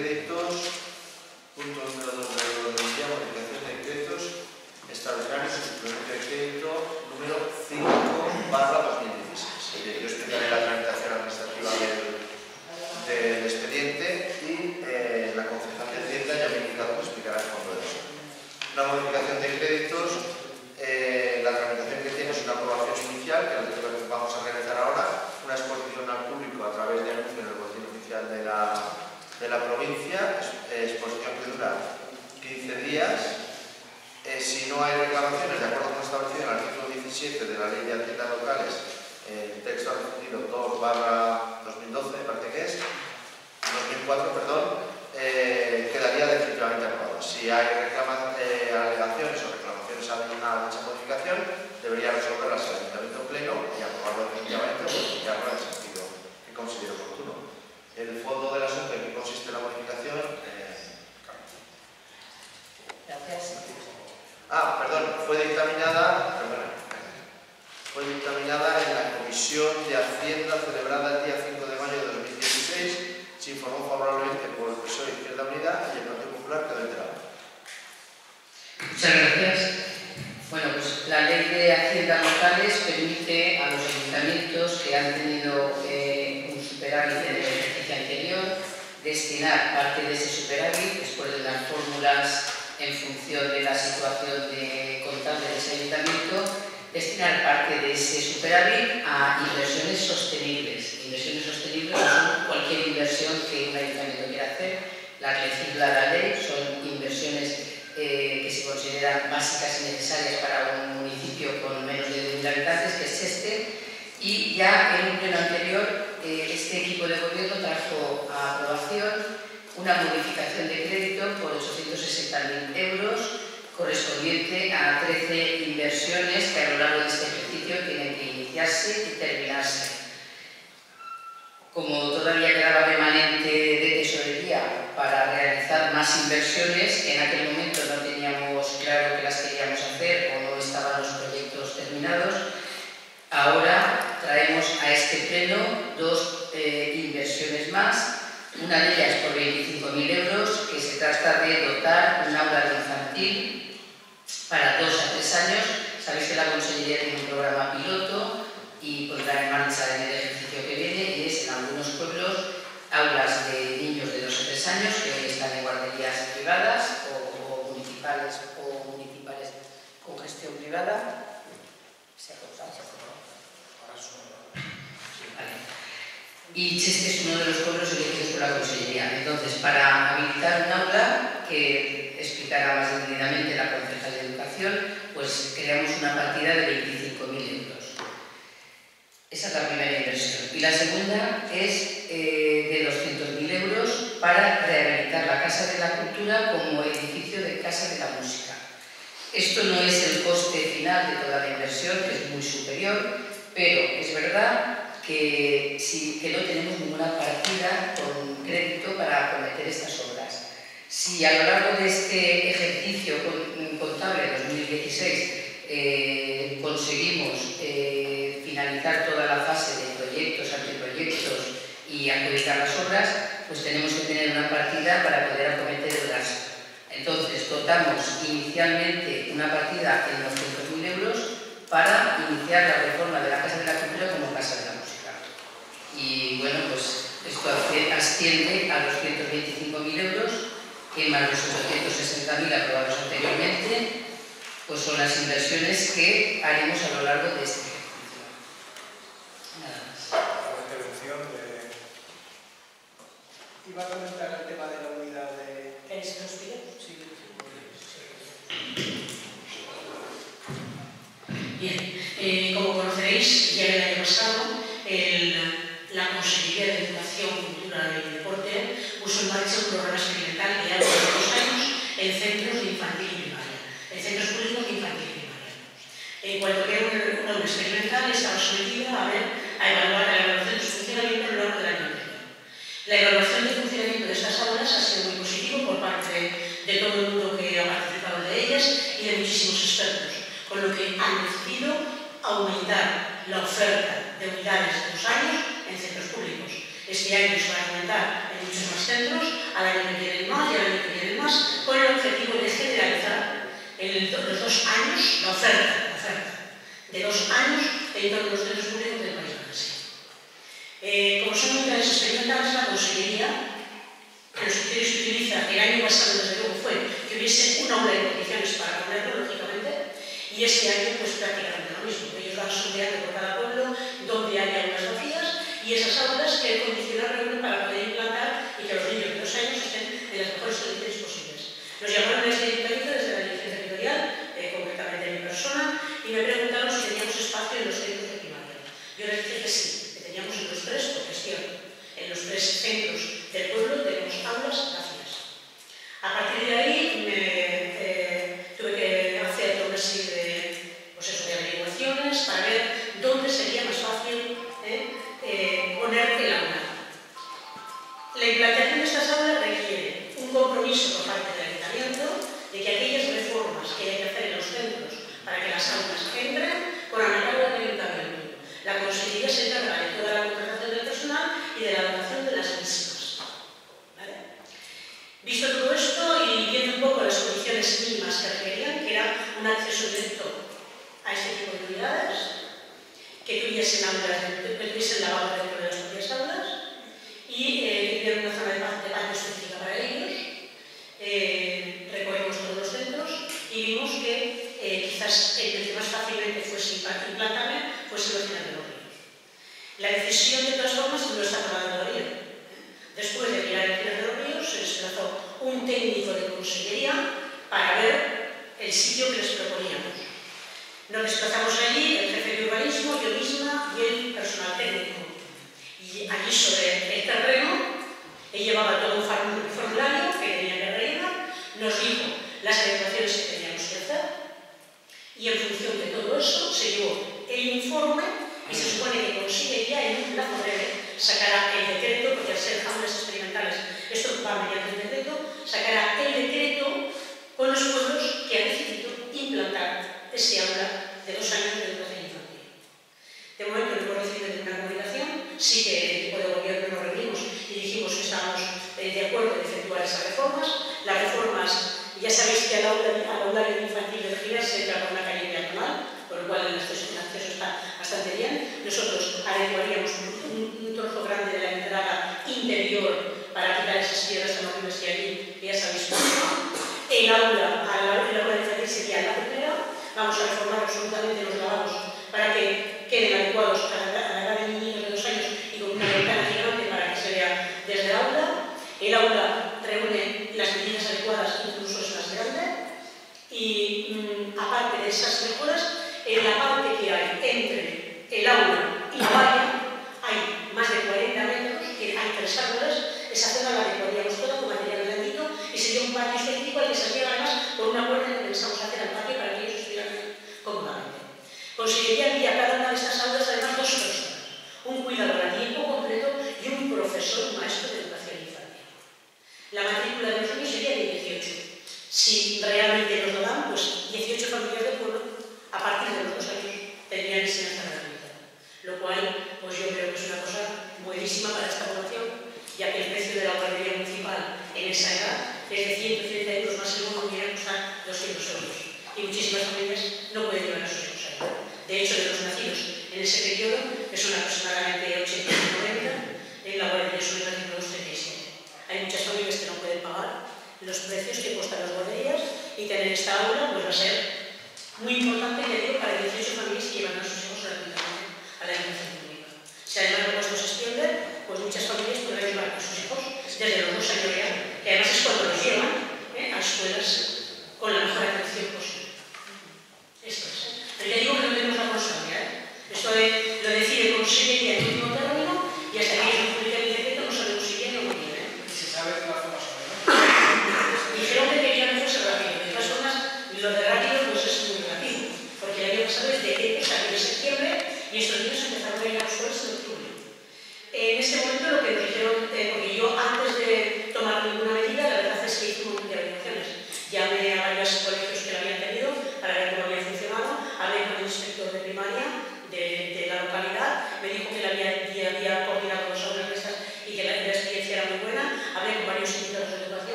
de créditos, Si a lo largo de este ejercicio contable 2016 eh, conseguimos eh, finalizar toda la fase de proyectos, anteproyectos y acreditar las obras, pues tenemos que tener una partida para poder acometer el gasto. Entonces, dotamos inicialmente una partida en 200.000 euros para iniciar la reforma de la Casa de la Cultura como Casa de la y bueno, pues esto asciende a los 125.000 euros, que más los 860.000 aprobados anteriormente, pues son las inversiones que haremos a lo largo de este ejercicio. Nada más. La intervención de... Iba a comentar el tema de la unidad de... ¿Es que nos? Sí. Bien, eh, como conoceréis, ya el año pasado, el la Consejería de Educación, Cultura y Deporte puso en marcha la oferta de unidades de dos años en centros públicos. Este año se va a aumentar en muchos más centros, al año que viene más y al año que viene más, con el objetivo de generalizar en los dos años la oferta, la oferta de dos años en todos los centros públicos del País Valenciano. Eh, como son unidades experimentales, la Consejería, los criterios que utiliza, el año pasado desde luego fue que hubiese una aula de condiciones para ponerlo, lógicamente, y este año pues prácticamente lo mismo van estudiando por cada pueblo, donde hay aulas vacías, y esas aulas que condicionaron para poder implantar y que los niños de dos años estén en las mejores condiciones posibles. Nos llamaron a este ayuntamiento desde la dirección territorial, eh, concretamente mi persona, y me preguntaron si teníamos espacio en los centros de primaria. Yo les dije que sí, que teníamos en los tres, porque es cierto, en los tres centros del pueblo tenemos aulas vacías. A partir de estas requiere un compromiso por parte del ayuntamiento de que aquellas reformas que hay que hacer en los centros para que las aulas entren, con la del ayuntamiento. La Consejería se encarga de toda la contratación del personal y de la dotación de las mismas. Visto todo esto y viendo un poco las condiciones mínimas que requerían, que era un acceso directo a este tipo de unidades, que tuviesen aulas, que tuviesen lavabo dentro de las propias aulas y eh, que una zona de baño específica para ellos. Eh, recorrimos todos los centros y vimos que eh, quizás el más fácilmente fuese implantable fuese el ríos. La decisión, de todas formas, no está tomada todavía. Después de mirar el final de los ríos, se desplazó un técnico de consellería para ver el sitio que les proponíamos. Nos desplazamos allí, el jefe de urbanismo, yo misma y el personal técnico. Y allí sobre el terreno, Consello el informe e se supone que Consellería en un plazo breve sacará el decreto, porque al ser jaulas experimentales esto va mediante el decreto, sacará el decreto con los pueblos que han decidido implantar ese aula de dos años de educación infantil. De momento no hemos recibido ninguna comunicación, sí que el equipo de gobierno nos reunimos y dijimos que estábamos eh, de acuerdo en efectuar esas reformas. Las reformas, ya sabéis que al aula, al aula infantil de Giras se trata una calle peatonal, con lo cual el acceso, acceso está bastante bien. Nosotros adecuaríamos un, trozo grande de la entrada interior para quitar esas piedras amarillas que allí, ya sabéis cómo El aula, el aula de infantil sería la primera. Vamos a reformar absolutamente los lavabos para que queden adecuados a Pois Consellería envía a cada unha destas aulas además dos personas, un cuidador a tiempo completo e un profesor un maestro de educación infantil. La matrícula de los sería de 18. Si realmente nos lo dan, pues 18 familias de pueblo a partir de los dos años tendrían enseñanza gratuita. Lo cual, pues yo creo que es una cosa buenísima para esta población, ya que el precio deterioro, que son aproximadamente 80 en la guardería son 237. Hay muchas familias que no pueden pagar los precios que cuestan las guarderías y tener esta aula pues, va a ser muy importante ya digo, para 18 familias que llevan a sus hijos a la educación pública. Si además los se extienden, pues muchas familias podrán llevar a sus hijos desde los dos años ya, que además es cuando los llevan ¿eh? a escuelas con la mejor atención posible. Esto es. Pero ya digo que no tenemos la cosa Esto es, lo define con Schiller y el último término, y hasta aquí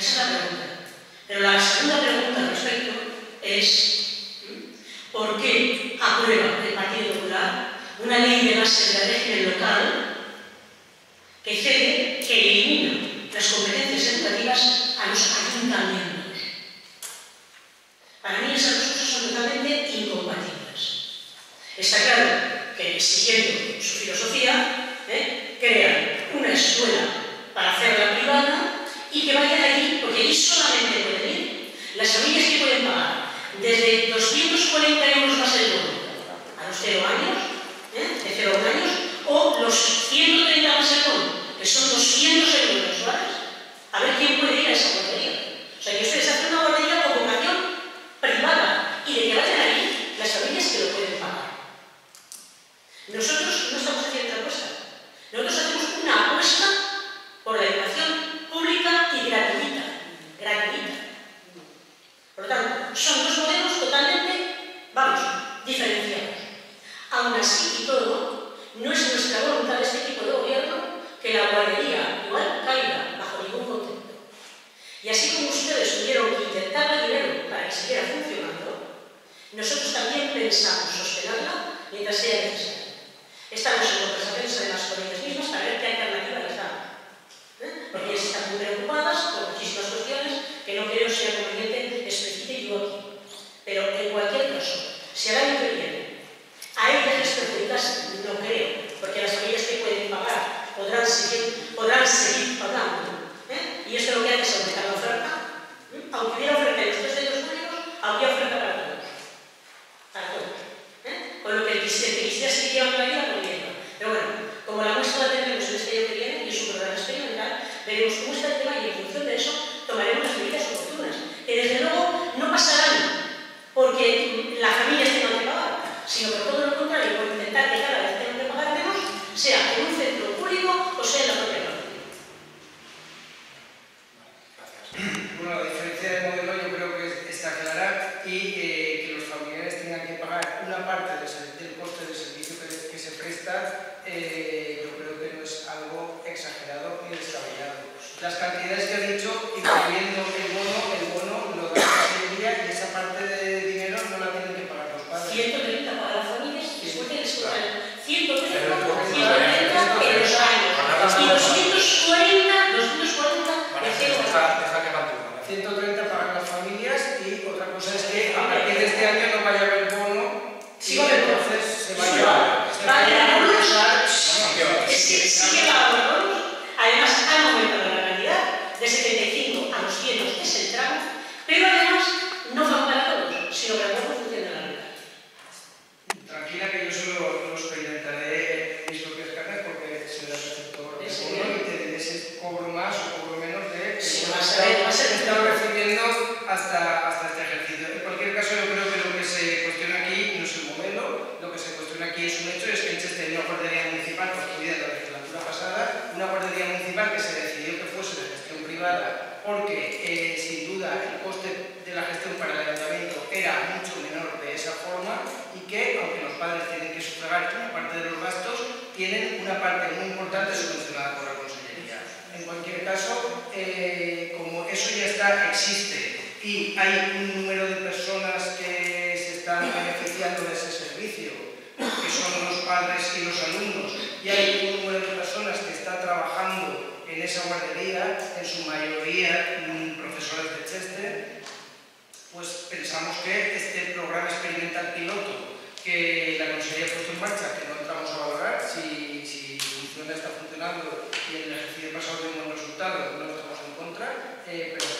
Esa é a pregunta. Pero a segunda pregunta al respecto es ¿por qué aprueba el Partido Popular una ley de base de la régimen local que cede, que elimina las competencias educativas a los ayuntamientos? Para mí esas dos cosas son totalmente incompatibles. Está claro que siguiendo su filosofía, ¿eh? crea una escuela para hacerla privada y que vayan allí, porque allí solamente pueden ir las familias que pueden pagar desde 240 euros más el bono a los 0 años, ¿eh? de 0 a 1 años, o los 130 más el bono, que son 200 euros mensuales, a ver quién puede ir a esa guardería. O sea, que ustedes hacen una guardería con vocación privada y de que vayan allí las familias que lo pueden pagar. Nosotros no estamos haciendo otra cosa. Nosotros todo, no es nuestra voluntad de este equipo de gobierno que la guardería igual caiga bajo ningún concepto. Y así como ustedes tuvieron que intentar dar dinero para que siguiera funcionando, nosotros también pensamos sostenerla mientras sea necesario. Estamos en conversaciones además con ellas mismas para ver qué alternativa les dan. ¿Eh? Porque ellas están muy preocupadas por muchísimas cuestiones que no creo sea conveniente especificar yo aquí. Pero el creo, porque las familias que pueden pagar podrán seguir, podrán seguir pagando. ¿eh? Y esto lo que hace es aumentar la oferta. ¿eh? Aunque hubiera oferta en los tres centros públicos, habría oferta para todos. Para todos. ¿eh? Con lo que el que quisiera, seguir llevando la vida, llega. Pero bueno, como la muestra la tenemos en este año que viene y es un programa experimental, veremos cómo está el tema y en función de eso tomaremos las medidas oportunas. Que desde luego no pasarán porque familias tengan que pagar, sino por todo lo contrario, por intentar que cada sea en un centro público o sea en la propia norma. Gracias. porque eh, sin duda el coste de la gestión para el ayuntamiento era mucho menor de esa forma y que, aunque los padres tienen que sufragar una parte de los gastos, tienen una parte muy importante subvencionada por la Consellería. En cualquier caso, eh, como eso ya está, existe y hay un número de personas que se están beneficiando de ese servicio, que son los padres y los alumnos, y hay un número de personas que está trabajando en esa guardería, en su mayoría profesores de Chester, pues pensamos que este programa experimental piloto que la Consejería ha puesto en marcha, que no entramos a valorar si, si funciona, está funcionando y el ejercicio pasado dio un buen resultado, no estamos en contra, eh, pero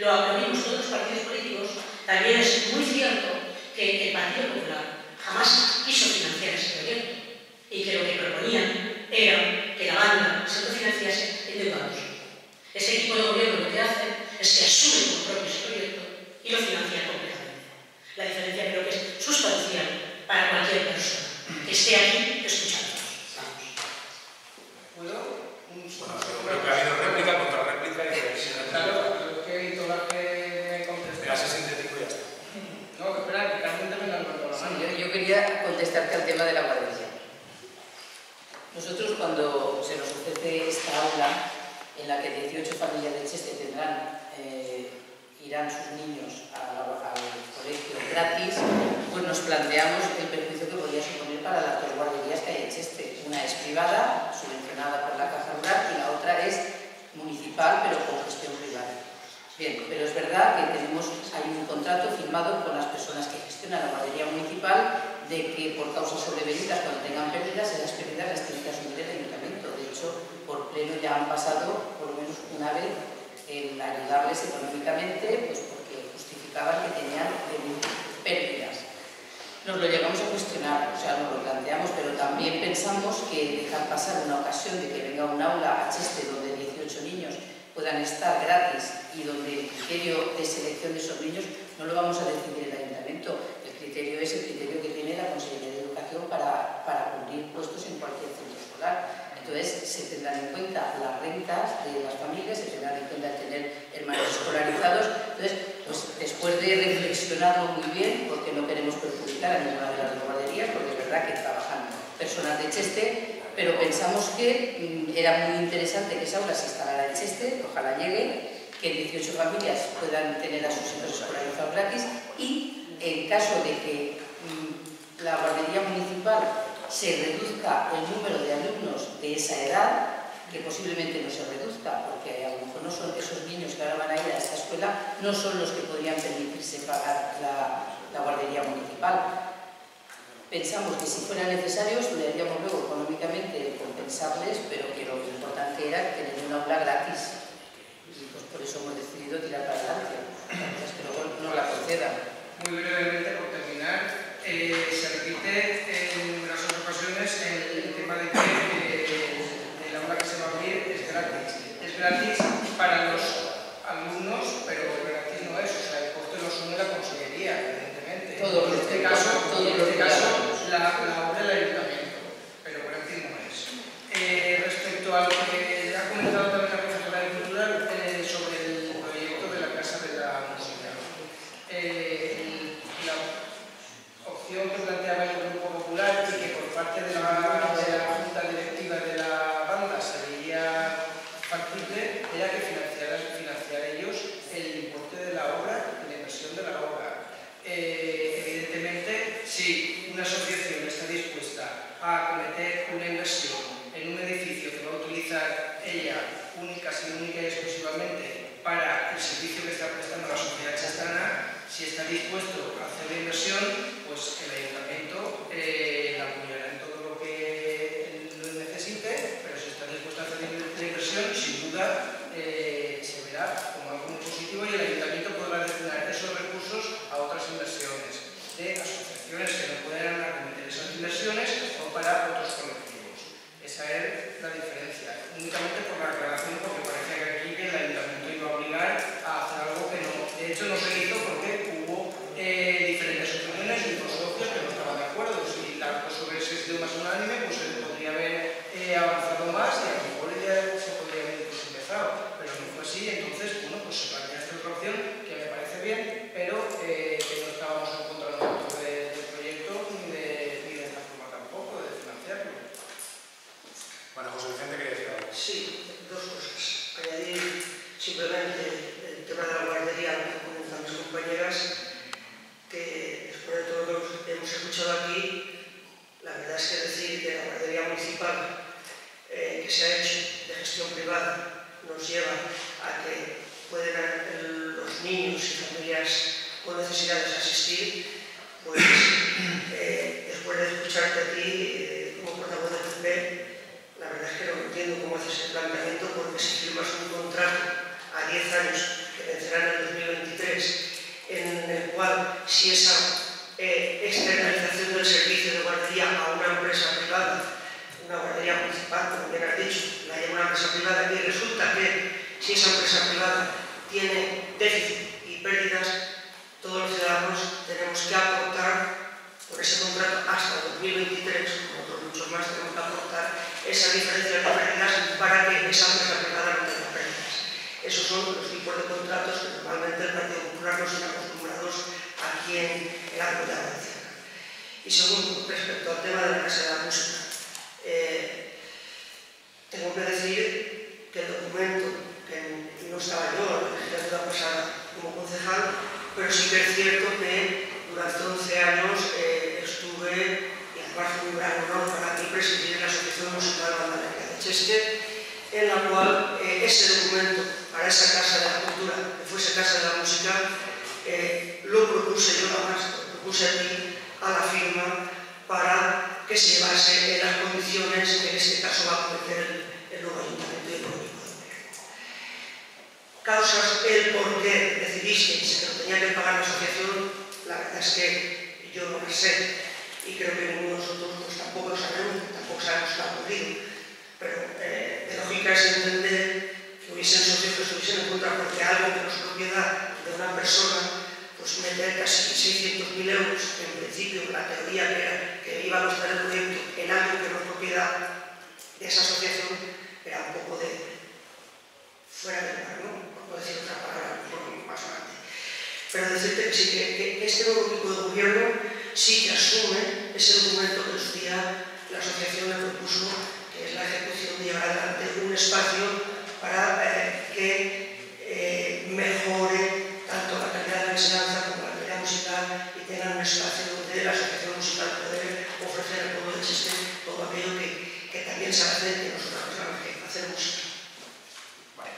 bonito, lo aplaudimos todos los partidos políticos, también es muy cierto que el Partido Popular jamás quiso financiar ese proyecto y que lo que proponían era que la banda se autofinanciase endeudándose. Ese equipo de gobierno lo que hace es que asume como propio ese proyecto y lo financia completamente. La diferencia creo que es sustancial para cualquier persona que esté aquí escuchándonos. Vamos. ¿Puedo? Un Bueno, creo que ha habido réplica, y que Claro, creo que hay todas que me contestan. Mira, se sintético y ya está. No, espera, que Carmen también ha levantado la Sí, mano. Yo, quería contestarte al tema de la guardería. Nosotros cuando se nos ofrece esta aula en la que 18 familias de Cheste tendrán, eh, irán sus niños a la- al colegio gratis, pues nos planteamos el perjuicio que podría suponer para las dos guarderías que hay en Cheste. Una es privada, subvencionada por la Caja Rural, y la otra es municipal, pero con gestión. Bien, pero es verdad que tenemos, hay un contrato firmado con las personas que gestionan la guardería municipal de que por causas sobrevenidas, cuando tengan pérdidas, esas pérdidas las tiene que asumir el ayuntamiento. De hecho, por pleno ya han pasado por lo menos una vez el ayudarles económicamente, pues porque justificaban que tenían pérdidas. Nos lo llegamos a cuestionar, o sea, nos lo planteamos, pero también pensamos que dejar pasar una ocasión de que venga un aula a Cheste donde 18 niños puedan estar gratis y donde el criterio de selección de esos niños no lo vamos a decidir el ayuntamiento. El criterio es el criterio que tiene la Consejería de Educación para, para cubrir puestos en cualquier centro escolar. Entonces, se tendrán en cuenta las rentas de las familias, se tendrán en cuenta tener hermanos escolarizados. Entonces, pues después de reflexionarlo muy bien, porque no queremos perjudicar a ninguna de las guarderías, porque es verdad que trabajan personas de Cheste, pero pensamos que mm, era muy interesante que esa aula se instalara en Cheste, ojalá llegue, que 18 familias puedan tener a sus hijos escolarizados gratis y en caso de que mm, la guardería municipal se reduzca el número de alumnos de esa edad, que posiblemente no se reduzca, porque a lo mejor no son esos niños que ahora van a ir a esa escuela, no son los que podrían permitirse pagar la, la guardería municipal. Pensamos que si fuera necesario, estudiaríamos luego económicamente compensarles, pero que lo importante era tener un aula gratis. Por eso hemos decidido tirar para adelante. La es que luego no la concedan. Muy brevemente, por terminar, eh, se repite en numerosas ocasiones el, tema de que eh, el aula que se va a abrir es gratis. Es gratis para los alumnos, pero gratis no es, o sea, el coste lo asume la consellería, evidentemente. Todo en este caso, todo en este caso la, en, en algo da E segundo, respecto ao tema da Casa da Música, eh, tengo que decir que el documento que no estaba yo en la legislatura pasada como concejal, pero sí que es cierto que durante 11 años eh, estuve, y además fue un gran honor para mí presidir la Asociación Musical Bandalarica de Chester, en la cual eh, ese documento para esa Casa de la Cultura, que fuese Casa de la Música, eh, lo propuse yo además, lo propuse aquí a la firma para que se llevase en las condiciones que en este caso va a ofrecer el, el nuevo Ayuntamiento y el nuevo Causas el por qué decidisteis que lo tenía que pagar la asociación, la verdad es que yo no lo sé y creo que ninguno de nosotros pues, tampoco lo sabemos, tampoco sabemos qué ha ocurrido. Pero eh, de lógica es entender que hubiesen socios que estuviesen en contra porque algo que nos propiedad de una persona, pues meter casi 600.000 euros, que en principio la teoría que era que iba a costar el proyecto en algo que no es propiedad de esa asociación, era un poco de fuera de lugar, ¿no? No decir otra palabra, un poco más grande. Pero decirte que sí, que, este nuevo equipo de gobierno sí que asume ese documento que en su día la asociación le propuso, que es la ejecución de llevar adelante un espacio para eh, que eh, mejore tanto la calidad de la enseñanza como la calidad musical y tengan un espacio donde la asociación musical puede ofrecer al pueblo de Cheste todo aquello que, que también se hace que nosotros pensamos que hacer música. Vale.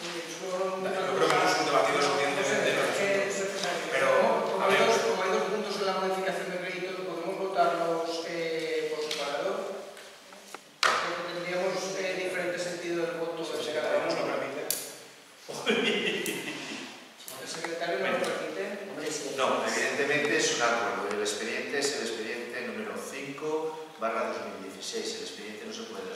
Muy bien, yo Yo creo que hemos debatido suficientemente los asuntos. Pero, como, a hay ver. dos, como hay dos puntos en la modificación de crédito que podemos votarlos eh, por separado, porque tendríamos eh, diferente sentido del voto Si de el cada secretario nos lo uno. permite. El secretario no lo permite. No, evidentemente es un acuerdo. El expediente es el expediente número 5 barra 2016. El expediente no se puede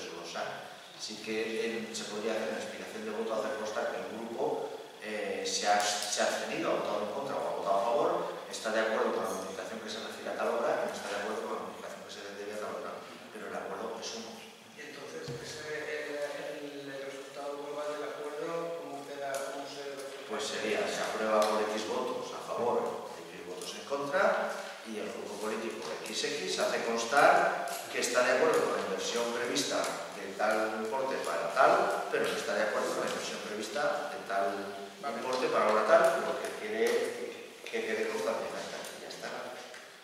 Así que se podría hacer una explicación de voto, hacer constar que el grupo eh, se, ha, se ha abstenido, ha votado en contra o ha votado a favor, está de acuerdo con la modificación que se refiere a tal obra y no está de acuerdo con la modificación que se debe a tal obra. Pero el acuerdo es uno. Y entonces, ese, el, el resultado global del acuerdo, ¿cómo queda? ¿Cómo se Pues sería, se aprueba por X votos a favor, X votos en contra, y el grupo político XX hace constar que está de acuerdo con la inversión prevista tal importe para tal, pero no está de acuerdo con la inversión prevista de tal vale. importe para ahora tal, lo que quiere que quede constante en la ya está.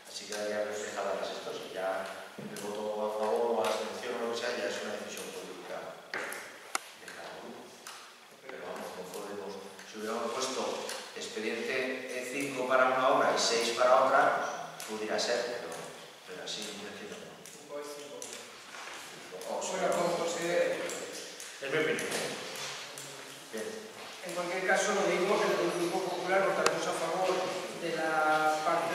Así quedaría reflejada las esto, si ya el voto a favor o a abstención o lo que sea, ya es una decisión política de cada uno. Pero vamos, no podemos, si hubiéramos puesto expediente 5 para una obra y 6 para otra, pudiera ser, pero, pero así Bueno, como considere. Es mi opinión. Bien. En cualquier caso, lo digo, el Grupo Popular votaremos a favor de la parte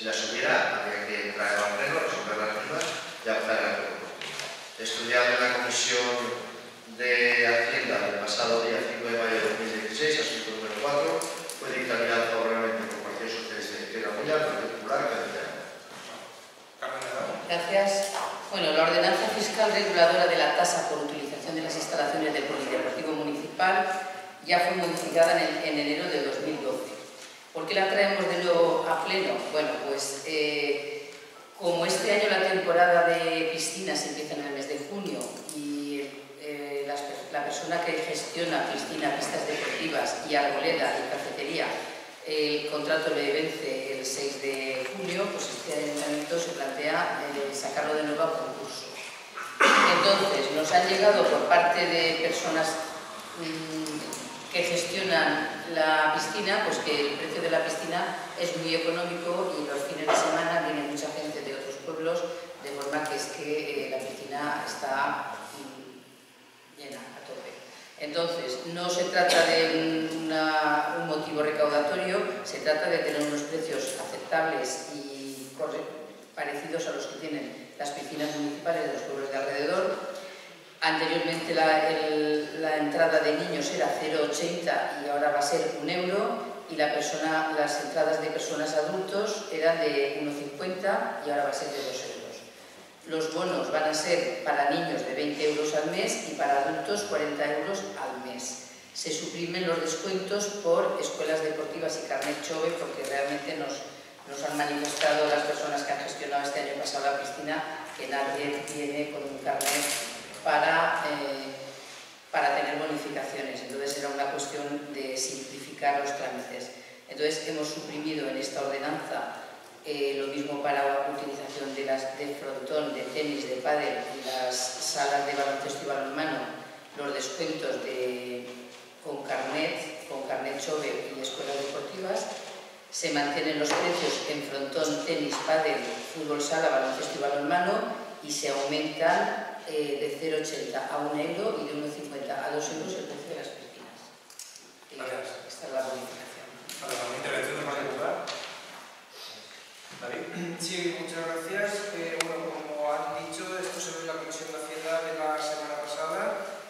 Si las hubiera, habría que traer al pleno, resolver las mismas y avanzar en la propuesta. Estudiado en la comisión de Hacienda del pasado día 5 de mayo de 2016, asunto número 4, fue dictaminado favorablemente por el Partido Socialista de Izquierda Unida, Partido Popular, Gracias. Bueno, la ordenanza fiscal reguladora de la tasa por utilización de las instalaciones del Polideportivo Municipal ya fue modificada en, el, en enero de 2002 qué la traemos de nuevo a pleno? Bueno, pues eh, como este año la temporada de piscinas empieza en el mes de junio y eh, la persona que gestiona piscina, pistas deportivas y arboleda y cafetería, el contrato le vence el 6 de junio, pues este ayuntamiento se plantea eh, sacarlo de nuevo a concurso. Entonces, nos han llegado por parte de personas mm, que gestionan la piscina, pues que el precio de la piscina es muy económico y los fines de semana viene mucha gente de otros pueblos, de forma que es que eh, la piscina está llena a tope. Entonces, no se trata de un motivo recaudatorio, se trata de tener unos precios aceptables y parecidos a los que tienen las piscinas municipales de los pueblos de alrededor, Anteriormente la, entrada de niños era 0,80 y ahora va a ser un euro y las entradas de personas adultos eran de 1,50 y ahora va a ser de 2 euros. Los bonos van a ser para niños de 20 euros al mes y para adultos 40 euros al mes. Se suprimen los descuentos por escuelas deportivas y carnet chove porque realmente nos, han manifestado las personas que han gestionado este año pasado la piscina que nadie tiene con un carnet para... Eh, para tener bonificaciones. Entonces era una cuestión de simplificar los trámites. Entonces hemos suprimido en esta ordenanza eh, lo mismo para la utilización de las de frontón, de tenis, de pádel las salas de baloncesto y balonmano, los descuentos de, con carnet, con carnet chove y escuelas deportivas. Se mantienen los precios en frontón, tenis, pádel, fútbol sala, baloncesto y balonmano y se aumentan eh, de 0,80 a 1 euro y de 1,50 a 2 euros el precio de las piscinas. Gracias. Esta es la bonificación. Vale, ¿alguna intervención de Partido Popular? David. Sí, muchas gracias. Eh, bueno, como han dicho, esto se ve en la Comisión de Hacienda de la semana pasada.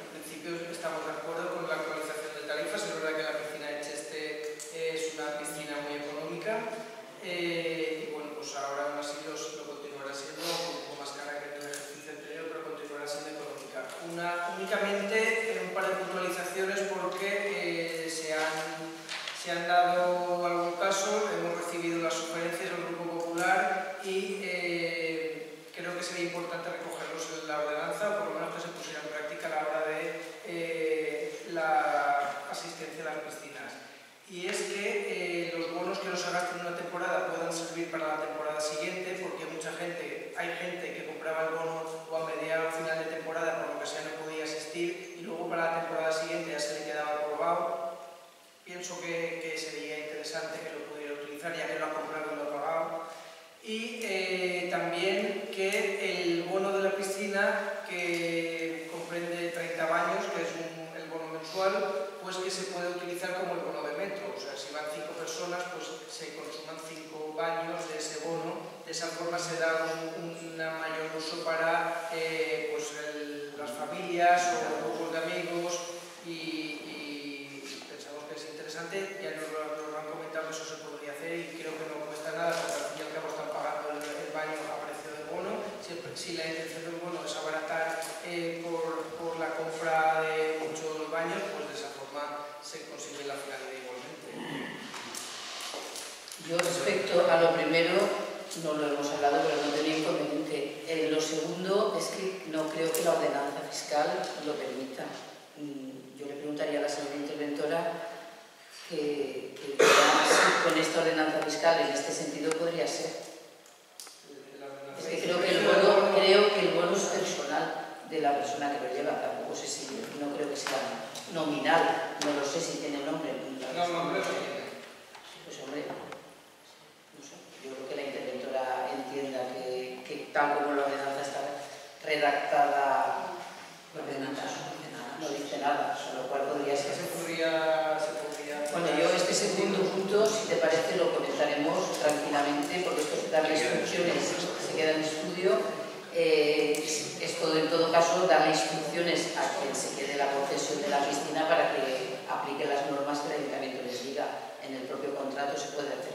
En principio estamos de acuerdo con la actualización de tarifas. Es verdad que la piscina de Cheste es una piscina muy económica. Eh, y bueno, pues ahora aún así los, lo continuará siendo un poco más cara que en el ejercicio anterior, pero continuará siendo económica. Una, únicamente en un par de puntualizaciones porque eh, se, han, se han dado algún caso, hemos recibido las sugerencias del Grupo Popular y eh, creo que sería importante recogerlos en la ordenanza, por lo menos que se pusiera en práctica a la hora de eh, la asistencia a las piscinas. Y es que eh, los bonos que no se gasten en una temporada puedan servir para la temporada siguiente, porque mucha gente, hay gente que compraba el bono o a mediados final de temporada por lo que sea no podía asistir y luego para la temporada siguiente ya se le quedaba aprobado. Pienso que, que sería interesante que lo pudiera utilizar ya que lo ha comprado y lo ha pagado. Y eh, también que el bono de la piscina, que comprende 30 baños, que es un, el bono mensual, pues que se puede utilizar como el bono de metro. O sea, si van 5 personas, pues se consuman 5 baños de ese bono. De esa forma se da un, un mayor uso para eh, pues el, las familias o grupos de amigos y, y pensamos que es Ya nos lo, han comentado que eso se podría hacer y creo que no cuesta nada porque al fin y al cabo están pagando el, el baño a precio de bono. Si, si la intención del bono es abaratar eh, por, por la compra de muchos baños, pues de esa forma se consigue la finalidad igualmente. Yo respecto a lo primero, no lo hemos hablado, pero no tenía inconveniente. En lo segundo es que no creo que la ordenanza fiscal lo permita. Mm, Yo le preguntaría a la señora interventora que, que con esta ordenanza fiscal en este sentido podría ser. Es que creo que el bono, creo que el bono es personal de la persona que lo lleva, tampoco sé si, no creo que sea nominal, no lo sé si tiene nombre. No, no, no, no. Pues hombre, no sé, yo creo que la interventora entienda que, que tal como la ordenanza está redactada, no dice nada, con lo cual podría ser. Se podría, se podría... Segundo punto, si te parece, lo comentaremos tranquilamente, porque esto es darle instrucciones, se queda en estudio. Eh, esto, en todo caso, darle instrucciones a quien se quede la concesión de la piscina para que aplique las normas que el ayuntamiento les diga. En el propio contrato se puede hacer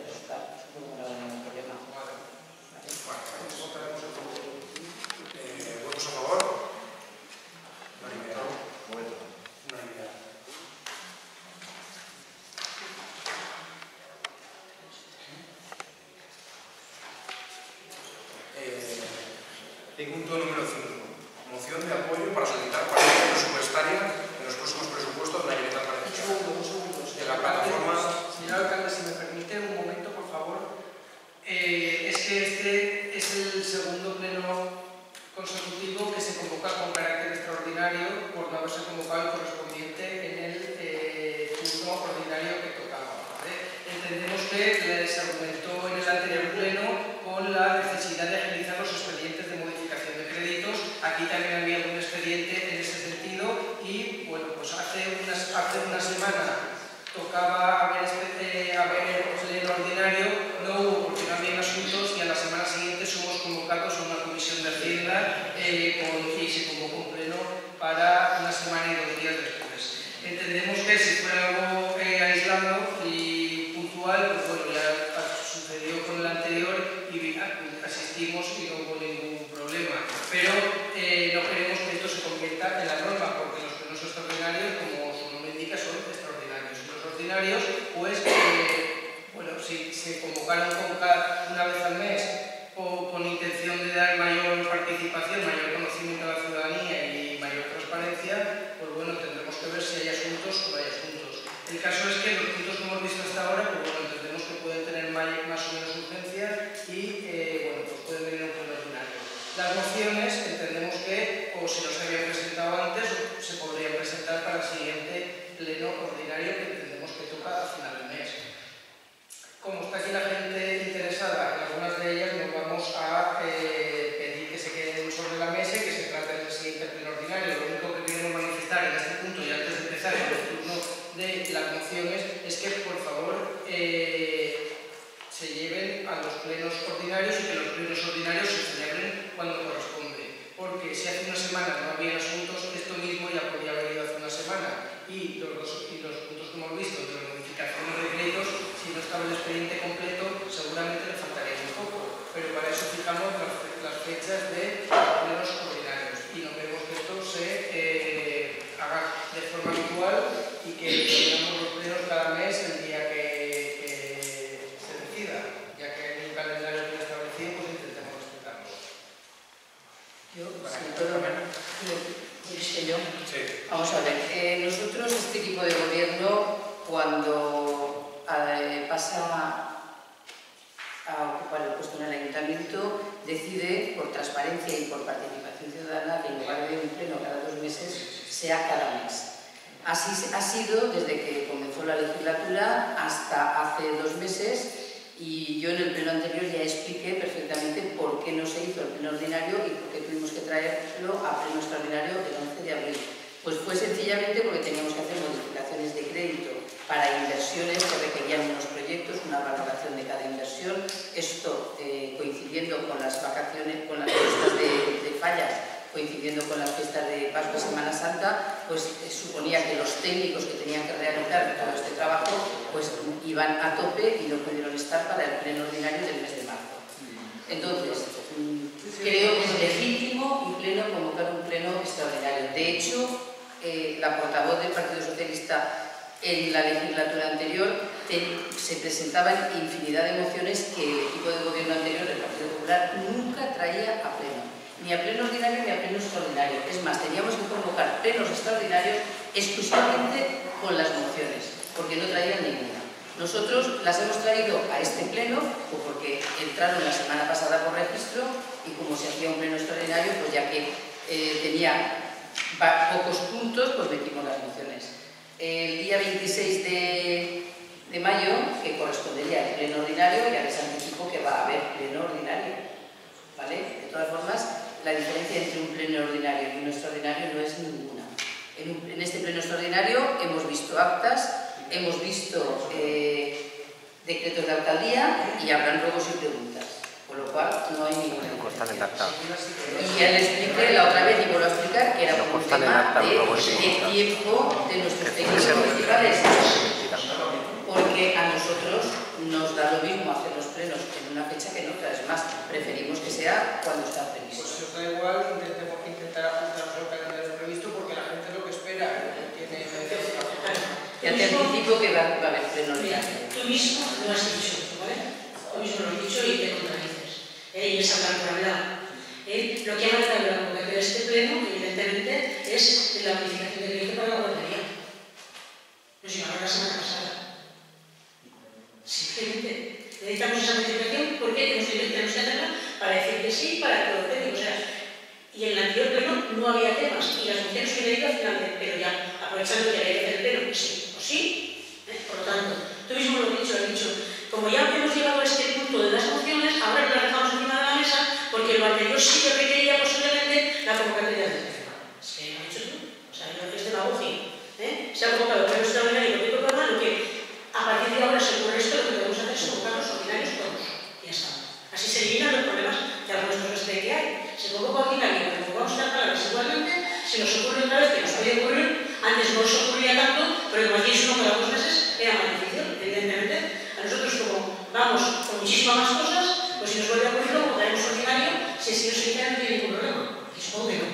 si hay asuntos o no hay asuntos. El caso es que los puntos que hemos visto hasta ahora, pues bueno, entendemos que pueden tener más o menos urgencia y, eh, bueno, pues pueden venir a un pleno ordinario. Las mociones entendemos que o se habían presentado antes o se podrían presentar para el siguiente pleno ordinario que entendemos que toca a final de mes. Como está aquí la gente se celebren cuando corresponde. Porque si hace una semana no había asuntos, esto mismo ya podía haber ido hace una semana. Y los, dos, y los puntos que hemos visto de las modificaciones de créditos, si no estaba el expediente completo, seguramente le faltaría un poco. Pero para eso fijamos las, fechas de plenos ordinarios. Y no queremos que esto se eh, haga de forma habitual y que tengamos los plenos cada mes el día que, que se decida, ya que hay un calendario bien establecido, pues intentemos respetarlo. Yo, si puedo, ¿Dice yo? Sí. Vamos a ver, eh, nosotros este equipo de gobierno cuando eh, pasa a ocupar el puesto en el ayuntamiento decide por transparencia y por participación ciudadana que en lugar de un pleno cada dos meses sea cada mes. Así ha sido desde que comenzó la legislatura hasta hace dos meses y yo en el pleno anterior ya expliqué perfectamente por qué no se hizo el pleno ordinario y por qué tuvimos que traerlo a pleno extraordinario el 11 de abril. Pues fue sencillamente porque teníamos que hacer modificaciones de crédito para inversiones que requerían unos proyectos, una valoración de cada inversión, esto eh, coincidiendo con las vacaciones, con las fiestas de, de fallas coincidiendo con las fiestas de Pascua y Semana Santa, pues eh, suponía que los técnicos que tenían que realizar todo este trabajo pues iban a tope y no pudieron estar para el pleno ordinario del mes de marzo. Entonces, mm, creo que es legítimo y pleno convocar un pleno extraordinario. De hecho, eh, la portavoz del Partido Socialista en la legislatura anterior te, se presentaban infinidad de mociones que el equipo de gobierno anterior del Partido Popular nunca traía a pleno ni a pleno ordinario ni a pleno extraordinario. Es más, teníamos que convocar plenos extraordinarios exclusivamente con las mociones, porque no traían ninguna. Nosotros las hemos traído a este pleno pues porque entraron la semana pasada por registro y como se hacía un pleno extraordinario, pues ya que eh, tenía pocos puntos, pues metimos las mociones. El día 26 de, de mayo, que correspondería al pleno ordinario, ya les anticipo que va a haber pleno ordinario. ¿Vale? De todas formas, la diferencia entre un pleno ordinario y un extraordinario no es ninguna. En, este pleno extraordinario hemos visto actas, hemos visto eh, decretos de alcaldía y habrán ruegos y preguntas, con lo cual no hay ninguna diferencia. Y ya le expliqué la otra vez y vuelvo a explicar que era por un tema de, de tiempo de nuestros técnicos municipales porque a nosotros nos da lo mismo hacer los plenos en una fecha que en otra. Es más, preferimos que sea cuando está previsto. Si os da igual, intentemos intentar ajustar el calendario previsto porque la gente lo que espera tiene... Ya te anticipo que va, va a haber pleno Mira, tú mismo lo has dicho, ¿vale? Tú mismo lo has dicho y te contradices. ¿eh? Y esa temporalidad. ¿eh? Lo que ha marcado la convocatoria de este pleno, evidentemente, es la modificación de crédito para la guardería. No sé, la semana pasada. Simplemente necesitamos esa modificación porque tenemos que, tenemos que hacerla para decir que sí, para que lo tenemos. y en el anterior pleno no había temas y las mociones que he finalmente, pero ya aprovechando que había que hacer el pleno, pues sí, pues sí. ¿eh? Por lo tanto, tú mismo lo has dicho, has dicho, como ya hemos llegado a este punto de las mociones, ahora lo dejamos encima de la mesa porque lo anterior sí que requería posiblemente la convocatoria de Es que lo has dicho tú, o sea, yo que es demagogia. ¿eh? Se ha convocado el esta extraordinario y lo que programa lo que a partir de ahora según esto lo que debemos hacer es convocar los ordinarios todos. Y ya está. Así se eliminan los problemas de algunos de que hay se convoca aquí nadie, pero convocamos a palabras igualmente, se nos ocurre otra vez que nos podía ocurrir, antes no se ocurría tanto, pero como hacíais uno cada dos meses, era más difícil, evidentemente. A nosotros como vamos con muchísimas más cosas, pues si nos vuelve a ocurrir, lo votaremos ordinario, si así nos quita no tiene ningún problema. Y supongo que no.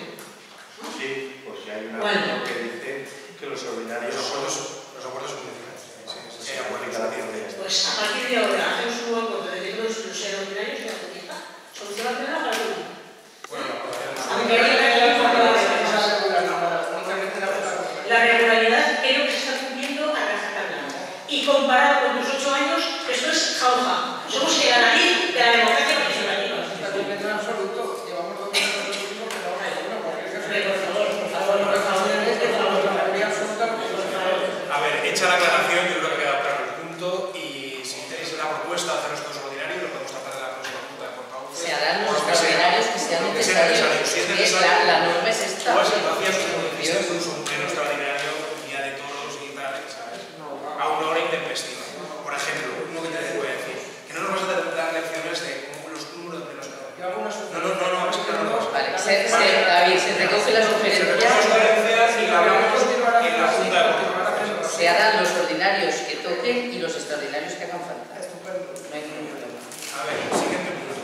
¿No? Sí, pues si hay una bueno. que dice que los ordinarios... Los acuerdos, los acuerdos comerciales. Sí, sí, sí, sí, pues a partir de ahora hacemos un acuerdo de que todos los ordinarios van la participar. Solución alternativa para todos. Bueno, la aprobación- Aunque ahora ya hay un poco de- Únicamente La regularidad creo que se está cumpliendo a rajatabla. Y comparado con los ocho años, esto es jauja. Somos el adalid de la democracia participativa. Totalmente en absoluto. Llevamos dos meses consecutivos que no hay uno. Cualquier caso, Hombre, por favor, por favor, por favor, por favor. la mayoría absoluta lo que Por es. favor. A ver, hecha la aclaración, yo creo que ha quedado claro el punto y si tenéis la propuesta de hacer estos ordinarios, lo podemos tratar en la próxima junta de portavoces. Se harán O los lo que sea. extraordinarios la, la norma es esta. Se hacías pleno extraordinario, día de toros y tal, ¿sabes? A una hora intempestiva. Por ejemplo, uno que te voy a decir, que no nos vas a dar lecciones de cómo los números de una No, no, no, no, es que no lo vas a Vale, se, se, David, se recoge las sugerencias. sugerencias y lo hablamos en la junta de portavoces. Se harán los ordinarios que toquen y los extraordinarios que hagan falta. Estupendo. No hay ningún problema. A ver, siguiente punto.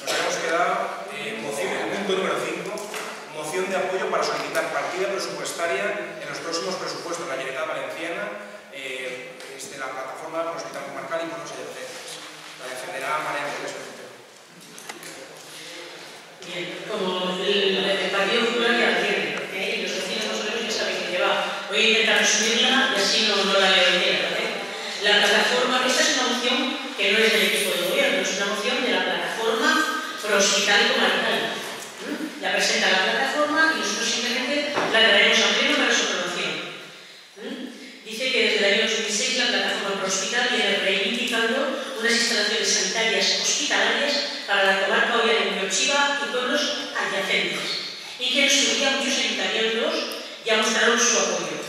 Nos habíamos quedado en moción, el punto número 5, moción para solicitar partida presupuestaria en los próximos presupuestos de la Generalitat Valenciana eh, desde la plataforma por Hospital Comarcal y por los EDCs. La defenderá María Ángeles. Bien, como el, Partido Popular ya tiene, ¿eh? y los vecinos más o menos ya saben que va. Voy a intentar resumirla y así no, no la leo entera. ¿eh? La plataforma, esta es una moción que no es del equipo de gobierno, es una moción de la plataforma pro hospital comarcal. ¿Mm? La presenta la plataforma y nosotros simplemente la traemos al pleno para su aprobación. ¿Mm? Dice que desde el año 2006 pro hospital viene reivindicando unas instalaciones sanitarias hospitalarias para la comarca Oya de Muñochiva y pueblos adyacentes, y que en su día muchos ayuntamientos ya mostraron su apoyo.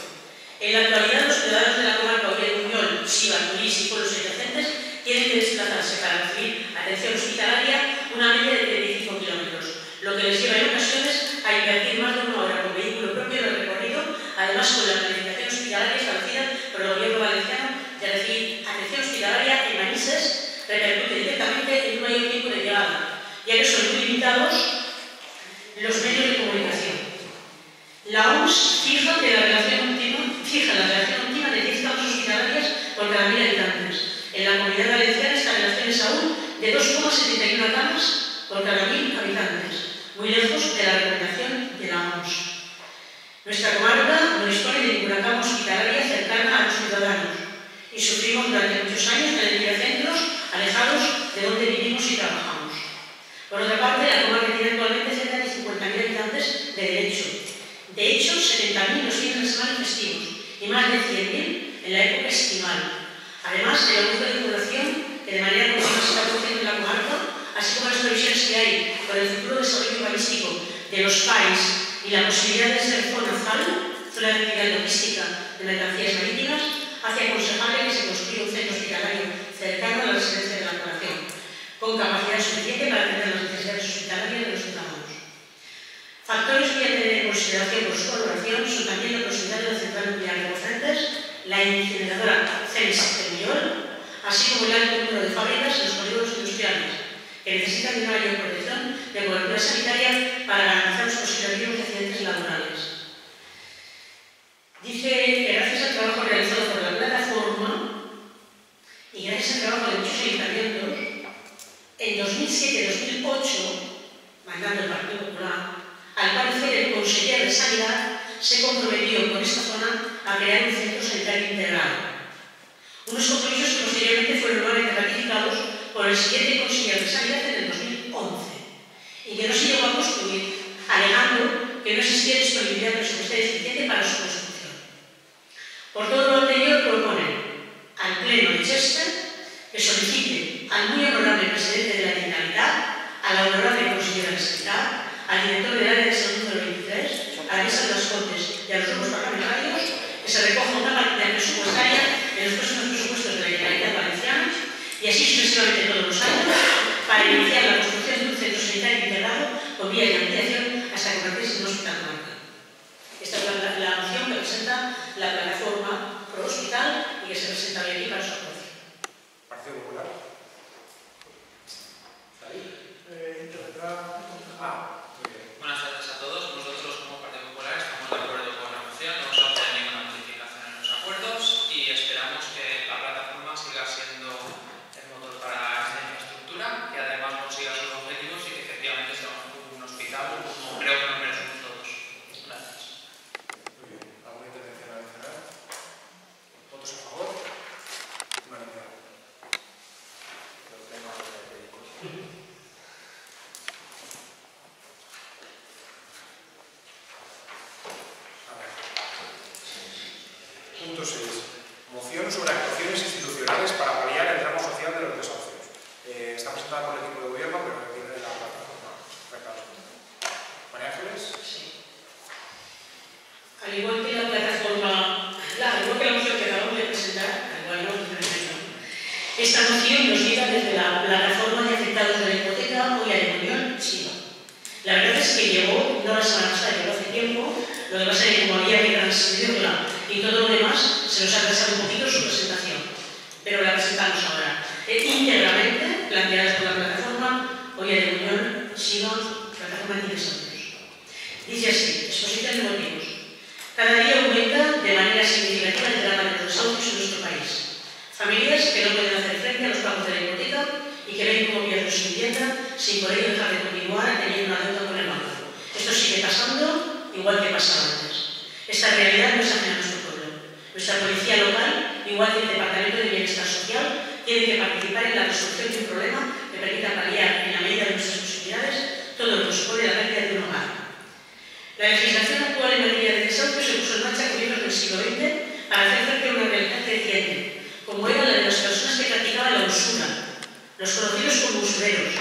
En la actualidad, los ciudadanos de la comarca Oya de Muñol, Chiva, Turís y pueblos adyacentes tienen que desplazarse para recibir atención hospitalaria una media de 35 kilómetros, lo que les lleva en ocasiones a invertir más de una hora con vehículo propio el recorrido, además con la planificación hospitalaria establecida por el gobierno valenciano de recibir atención hospitalaria en Manises repercute directamente en un tiempo de llegada, ya que son muy limitados los medios de comunicación. La OMS fija, que la relación óptima, fija la relación óptima de 10 camas hospitalarias por cada mil habitantes. En la comunidad valenciana esta relación es aún de 2,71 camas por cada mil habitantes, muy lejos de la recomendación de la OMS. Nuestra comarca no dispone de ninguna cama hospitalaria cercana a los ciudadanos y sufrimos durante muchos años tener que ir a centros alejados de donde vivimos y trabajamos. Por otra parte, la comarca tiene actualmente cerca de 50.000 habitantes de derecho. De hecho, 70.000 los fines de semana festivos y más de 100.000 en la época estival. Además, el aumento de población que de manera continua se está produciendo en la comarca, así como las previsiones que hay por el futuro desarrollo urbanístico de los países y la posibilidad de ser zona ZAL, zona de actividad logística de mercancías marítimas, hace aconsejable que se construya un centro hospitalario cercano a la residencia de la población, con capacidad suficiente para atender Factores que han tener en consideración por su valoración son también la proximidad de la central nuclear de Bocentes, la incineradora Celis de Millón, así como el alto número de fábricas en los polígonos industriales, que necesitan de una mayor protección de cobertura sanitaria para garantizar los posibles riesgos de accidentes laborales. Dice que gracias al trabajo realizado por la plataforma y gracias al trabajo de muchos ayuntamientos, en 2007-2008, mandando el Partido Popular, Al parecer, el conseller de Sanidad se comprometió con esta zona a crear un centro sanitario integrado. Unos compromisos que posteriormente fueron nuevamente ratificados por el siguiente conseller de Sanidad en el 2011 y que no se llegó a construir, alegando que no existía disponibilidad presupuestaria suficiente para su construcción. Por todo lo anterior, proponen al Pleno de Chester que solicite al muy honorable presidente de la Generalitat, a la honorable consejera de Sanidad, al director del área de salud número 23, a Luisa de las Contes y a los grupos parlamentarios que se recoja una partida presupuestaria en los próximos presupuestos de la Generalitat Valenciana y así sucesivamente todos los años para iniciar la construcción de un centro sanitario integrado con vías de ampliación hasta convertirse en un hospital comarcal. Esta es la, la, moción que presenta la plataforma pro hospital y que se presenta hoy aquí para su aprobación. Partido Popular. Ahí? Eh, Ah. Al igual que la plataforma, la, al igual que la moción que acabamos de presentar, al igual no, esta moción nos llega desde la plataforma de afectados de la hipoteca a la Unión Chiva. La verdad es que llegó, no la semana pasada, llegó hace tiempo, lo que pasa es que como había que transcribirla y todo lo demás, se nos ha atrasado un poquito la policía local, igual que el Departamento de Bienestar Social, tiene que participar en la resolución de un problema que permita paliar, en la medida de nuestras posibilidades, todo lo que supone la pérdida de un hogar. La legislación actual en materia de desahucio se puso en marcha a comienzos del siglo XX para hacer frente a una realidad creciente, como era la de las personas que practicaban la usura, los conocidos como usureros,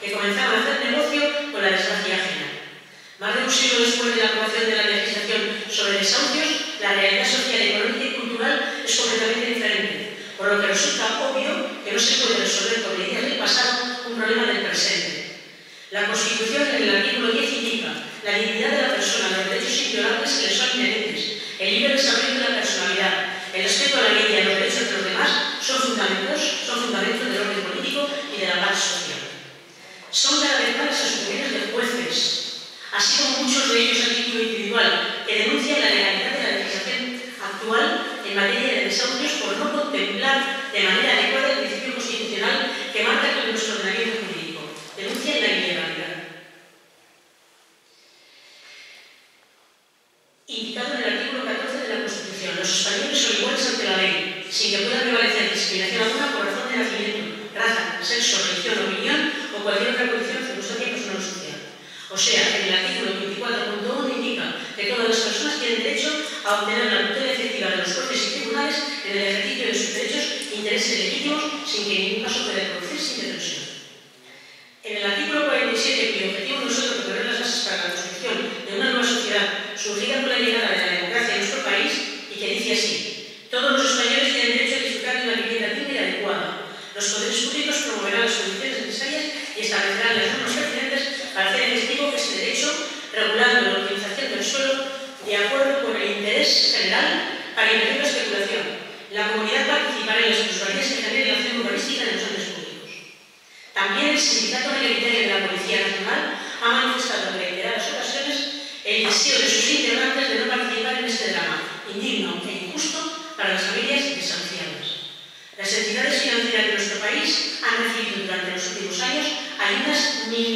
que comenzaban a hacer negocio con la desgracia ajena. Más de un siglo después de la aprobación de la legislación sobre desahucios, la realidad social y económica es completamente diferente, por lo que resulta obvio que no se puede resolver con medidas del pasado un problema del presente. La Constitución, en el artículo 10, indica la dignidad de la persona, los derechos inviolables que le son inherentes, el libre desarrollo de la personalidad, el respeto a la ley y a los derechos de los demás son fundamentos, son fundamentos del orden político y de la paz social. Son cada vez más las opiniones de jueces, así como muchos de ellos a título individual, que denuncian la legalidad de la legislación actual en materia de desahucios por no contemplar de manera adecuada el principio constitucional que marca todo nuestro ordenamiento jurídico. Denuncian la ilegalidad. Indicado en el artículo 14 de la Constitución, los españoles son iguales ante la ley, sin que pueda prevalecer discriminación alguna por razón de nacimiento, raza, sexo, religión, opinión o cualquier otra condición circunstancia personal o social. O sea, en el artículo 24.1 indica que todas las personas tienen derecho a obtener la tutela efectiva de los jueces y tribunales en el ejercicio de sus derechos e intereses legítimos sin que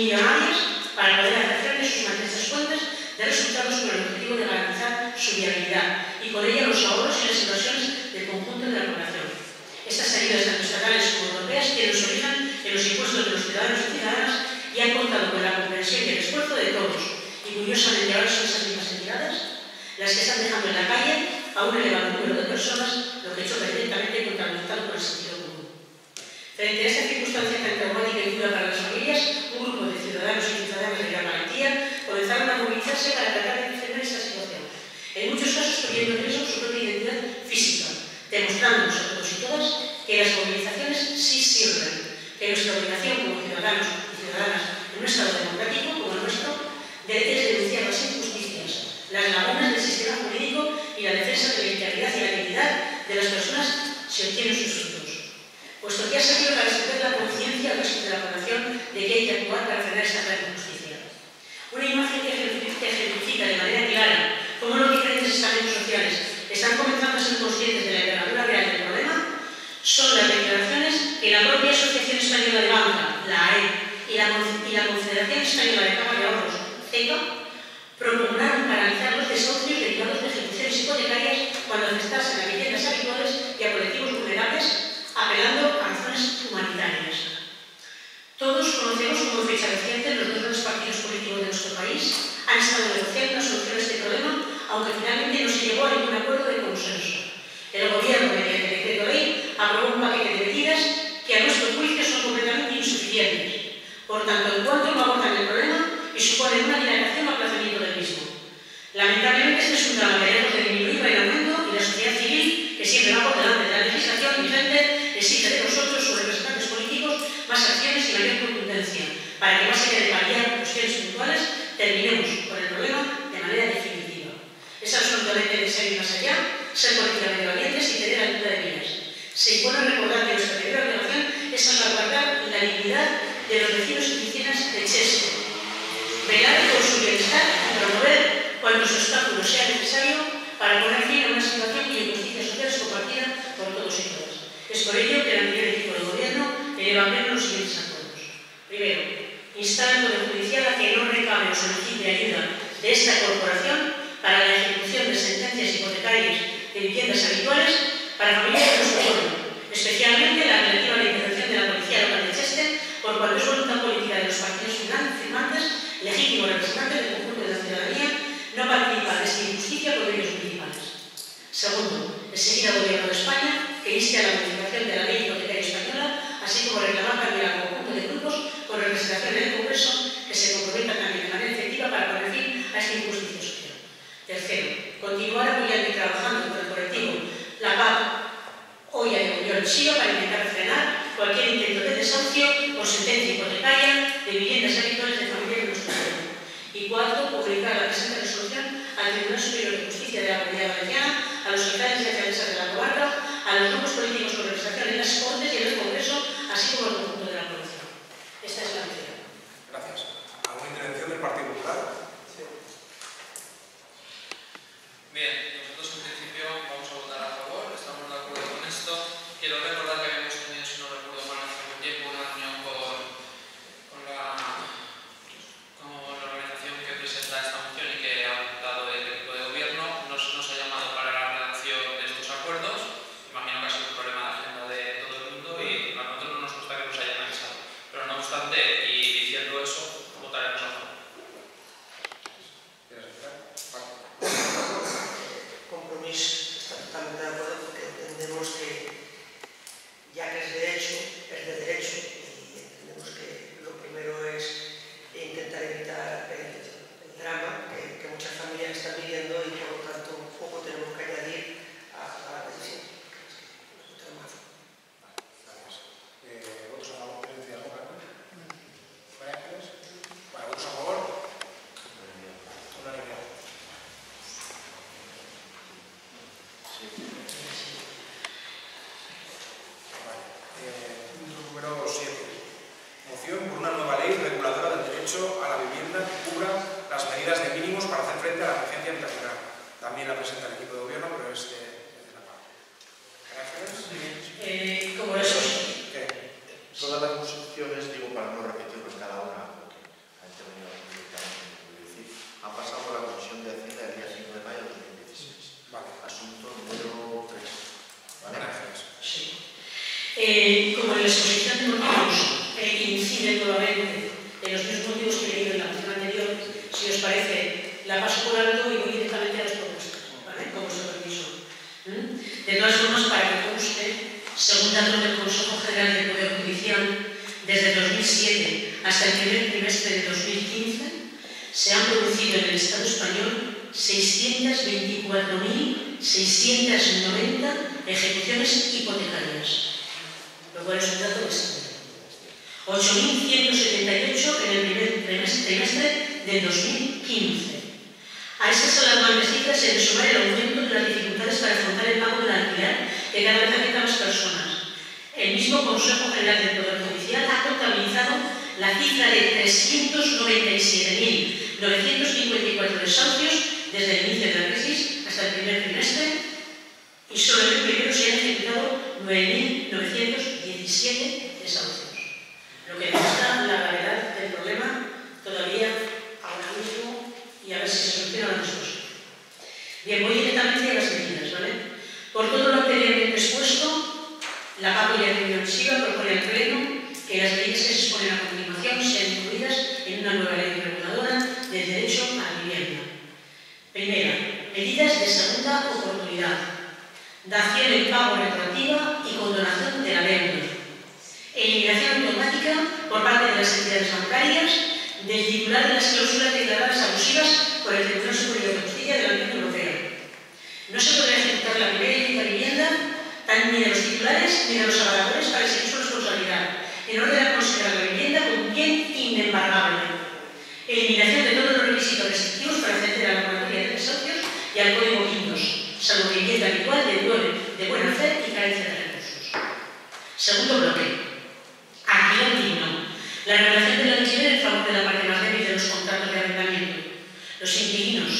millonarias para poder hacer de sus matrices cuentas de resultados con el objetivo de garantizar su viabilidad y con ella los ahorros y las inversiones del conjunto de la población. Estas ayudas tanto estatales como europeas tienen su origen en los impuestos de los ciudadanos y ciudadanas y han contado con la comprensión y el esfuerzo de todos y curiosamente ahora son esas mismas entidades las que están dejando en la calle a un elevado número de personas, lo que choca directamente contra el estado por el sentido Frente a esta circunstancia tan traumática y dura para las familias, un grupo de ciudadanos y ciudadanas de gran valentía comenzaron a movilizarse para tratar de defender esta situación, en muchos casos poniendo en riesgo su propia identidad física, demostrándonos a todos y todas que las movilizaciones sí sirven, que nuestra obligación como ciudadanos y ciudadanas en un Estado democrático como el nuestro es denunciar las injusticias, las lagunas del sistema jurídico y la defensa de la integridad y la dignidad de las personas si obtienen sus. Puesto que ha para extender la conciencia resto de la población de que hay que actuar para frenar esta gran injusticia. Una imagen que ejemplifica de manera clara cómo los diferentes estamentos sociales están comenzando a ser conscientes de la envergadura real del problema son las declaraciones que la propia Asociación Española de Banca, la AE, y la, Confederación Española de Caja de Ahorros, CECA, propugnaron paralizar los desahucios derivados de ejecuciones hipotecarias cuando afectasen a viviendas habituales y a apelando a razones humanitarias. Todos conocemos cómo fecha reciente los dos grandes partidos políticos de nuestro país han estado negociando solución a este problema, aunque finalmente no se llegó a ningún acuerdo de consenso. El Gobierno, mediante el decreto ley, aprobó un paquete de medidas que a nuestro juicio son completamente insuficientes. Por tanto, en cuanto no abordan el problema y suponen una dilatación o aplazamiento del mismo. Lamentablemente, este es un drama que ser policía medio ambiente sin tener altura de miras. Se impone recordar que nuestra primera obligación es salvaguardar la dignidad de los vecinos y vecinas de Cheste, velar por su bienestar y promover cuantos obstáculos sea necesario para poner fin a una situación de injusticia social es compartida por todos y todas. Es por ello que el anterior equipo de gobierno eleva menos los siguientes acuerdos. Primero, instar al Poder Judicial a que no recabe o solicite ayuda de esta corporación para la ejecución de sentencias hipotecarias de viviendas habituales para familias de nuestro pueblo, especialmente la relativa a la intervención de la Policía Local de Chester, por cuanto es voluntad política de los partidos firmantes, legítimos representantes del conjunto de la ciudadanía, no participar de esta injusticia por medios municipales. Segundo, exigir al Gobierno de España que inste a la modificación de la ley hipotecaria española, así como reclamar también al conjunto de grupos con representación en el Eurovisiva para intentar frenar cualquier intento de desahucio o sentencia hipotecaria de viviendas habituales de familias de nuestro pueblo. Y cuarto, publicar la presente resolución al Tribunal Superior de Justicia de la Comunidad Valenciana, a los alcaldes y alcaldesas de la Comarca, a los grupos políticos con representación en las Cortes y en el Congreso, así como al conjunto de la población. Esta es la moción. Gracias. ¿Alguna intervención del Partido Popular? Sí. Bien. Los inquilinos,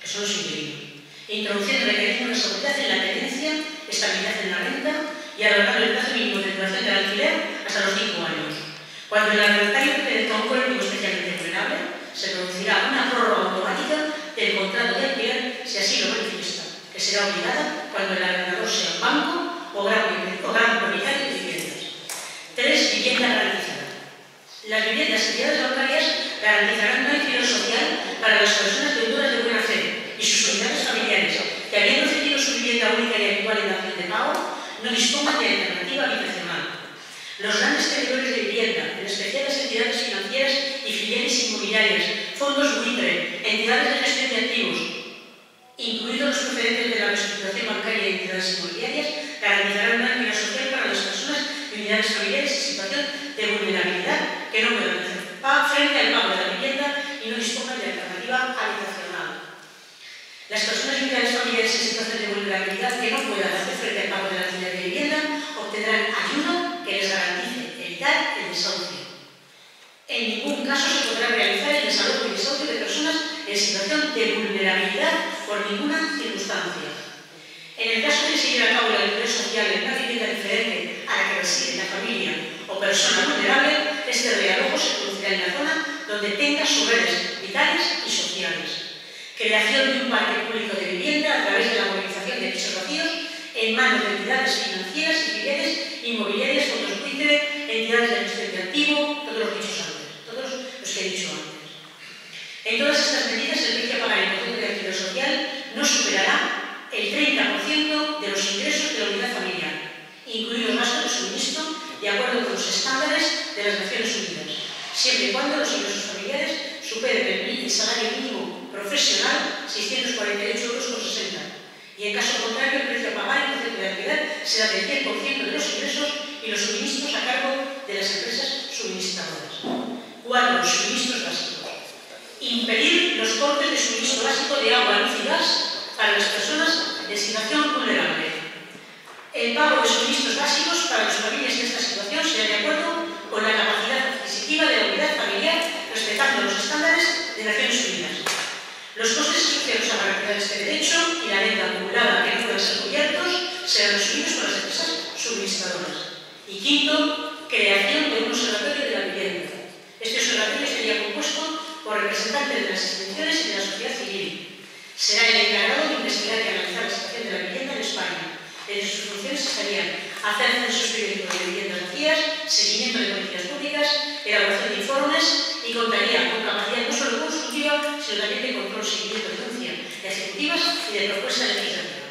que son los inquilinos. Introduciendo el mecanismo de seguridad en la tenencia, estabilidad en la renta y alargar el plazo mínimo de duración del alquiler hasta los 5 años. Cuando el arrendatario pertenezca a un colectivo especialmente vulnerable, se producirá una prórroga automática del contrato de alquiler si así lo manifiesta, que será obligada cuando el arrendador sea un banco o gran, o gran propietario de viviendas. 3. Vivienda garantizada. Las viviendas entidades bancarias garantizarán un alquiler social para las personas deudoras de buena fe y sus unidades familiares que habiendo cedido su vivienda única y habitual en acción de pago, no dispongan de alternativa habitacional. Los grandes tenedores de vivienda, en especial las entidades financieras y filiales inmobiliarias, fondos buitre, entidades de gestión de activos, incluidos los procedentes de la reestructuración bancaria y entidades inmobiliarias, garantizarán una actividad social para las personas y unidades familiares en situación de vulnerabilidad que no puedan hacer frente al pago de la vivienda y no dispongan de alternativa habitacional. Las personas y unidades familiares en situación de vulnerabilidad que no puedan hacer frente al pago de la alquiler de vivienda obtendrán ayuda que les garantice evitar el desahucio. En ningún caso se podrá realizar el desalojo y desahucio de personas en situación de vulnerabilidad por ninguna circunstancia. En el caso de que se lleve a cabo el alquiler social en una vivienda diferente a la que reside la familia o persona vulnerable, este realojo se producirá en la zona donde tenga sus redes vitales y sociales. Creación de un parque público de vivienda a través de la movilización de pisos vacíos en manos de entidades financieras y filiales inmobiliarias, fondos buitre, entidades de gestión de activo, todos los dichos antes, todos los que he dicho antes. En todas estas medidas, el precio a pagar en concepto de alquiler social no superará el 30% de los ingresos de la unidad familiar, incluidos gastos de suministro de acuerdo con los estándares de las Naciones Unidas, siempre y cuando los ingresos familiares superen el salario mínimo profesional 648 euros con 60. Y en caso contrario, el precio a pagar en concepto de actividad será del 10% de los ingresos y los suministros a cargo de las empresas suministradoras. Cuatro, suministros básicos. Impedir los cortes de suministro básico de agua, luz y gas para las personas en situación vulnerable. El pago de suministros básicos para las familias en esta situación será de acuerdo con la capacidad Los costes que se a este derecho y la deuda acumulada que no puedan ser cubiertos serán asumidos por las empresas suministradoras. Y quinto, creación de un observatorio de la vivienda. Este observatorio sería compuesto por representantes de las instituciones y de la sociedad civil. Será el encargado de investigar y analizar la situación de la vivienda en España de substitución se estarían a censura de de vivienda vacías, seguimiento de políticas públicas, elaboración de informes y contaría con capacidad no solo consultiva, sino también de control, seguimiento, denuncia de ejecutivas y de propuesta legislativa.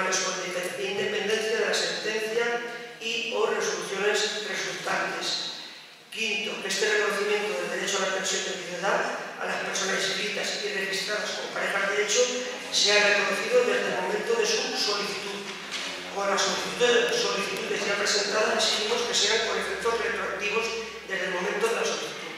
tribunales con independencia de la sentencia y o resoluciones resultantes. Quinto, que este reconocimiento del derecho a la pensión de viudedad a las personas inscritas y registradas como parejas de hecho sea reconocido desde el momento de su solicitud. Con las solicitudes, ya presentadas exigimos que sean con efectos retroactivos desde el momento de la solicitud.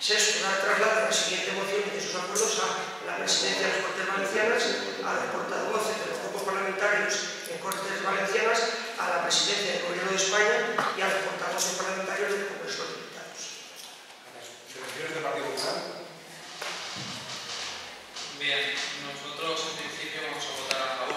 Sexto, dar traslado la siguiente moción y de sus acuerdos a la presidencia de las Cortes Valencianas, a la portavoz de parlamentarios en Cortes Valencianas a la presidencia del Gobierno de España y a los portavoces parlamentarios del Congreso de Diputados. ¿Selecciones del Partido Popular? Bien, nosotros en principio vamos a votar a favor.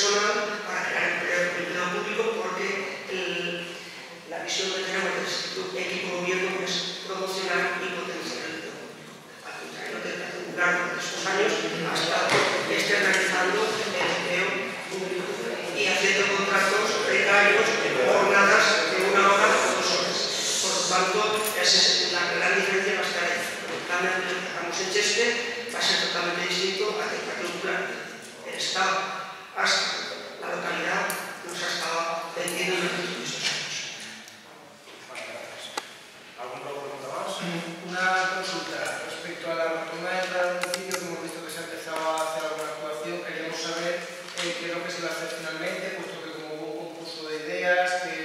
resolverlo para crear empleo público porque la visión que tenemos de equipo gobierno es promocionar y potenciar el empleo público. Al contrario que el particular de estos años ha estado externalizando el empleo público y haciendo contratos precarios, jornadas de una hora o dos horas. Por lo tanto, esa es la gran diferencia más que hay. El plan que trabajamos en Cheste va a ser totalmente distinto al del particular. El Estado hasta la localidad nos ha estado vendiendo en los últimos dos años. ¿Alguna pregunta más? Una consulta respecto a la rotonda de entrada del municipio que hemos visto que se ha empezado a hacer alguna actuación. Queríamos saber eh, qué es lo que se va a hacer finalmente, puesto que como hubo un concurso de ideas, que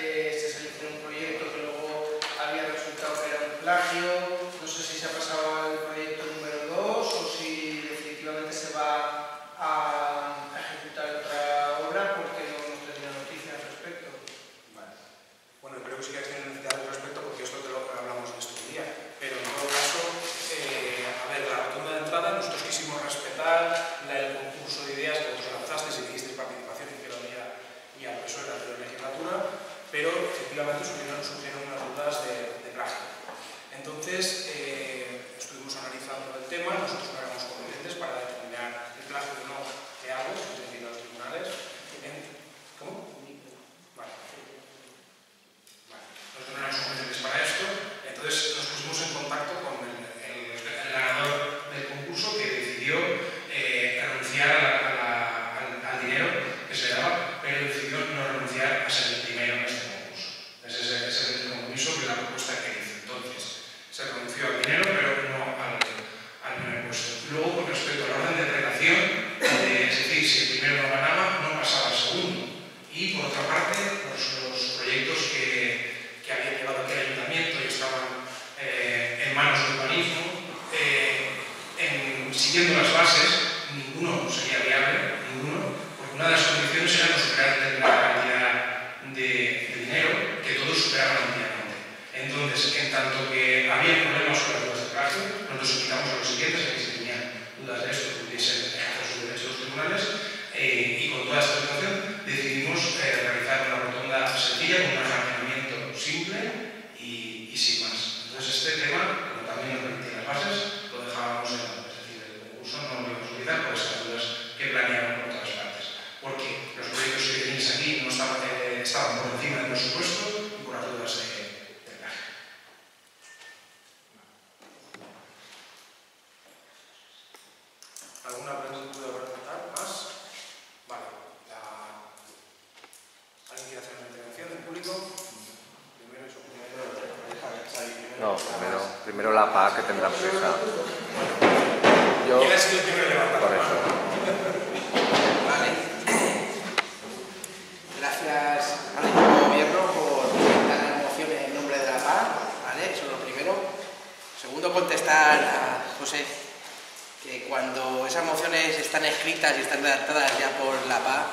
cuando esas mociones están escritas y están redactadas ya por la PA,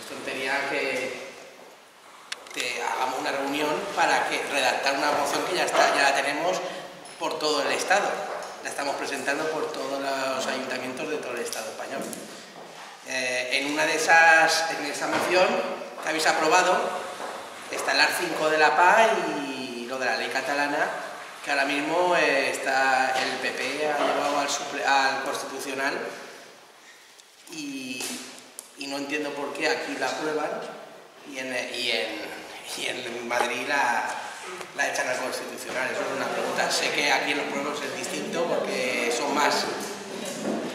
es tontería que te hagamos una reunión para que redactar una moción que ya está, ya la tenemos por todo el Estado. La estamos presentando por todos los ayuntamientos de todo el Estado español. Eh, en una de esas, en esa moción que habéis aprobado, está el AR5 de la PA y lo de la ley catalana, que ahora mismo eh, está el PP ha llevado al, Constitucional y, no entiendo por qué aquí la aprueban y en, y en, y en Madrid la, la echan al Constitucional. Eso es una pregunta. Sé que aquí en los pueblos es distinto porque son más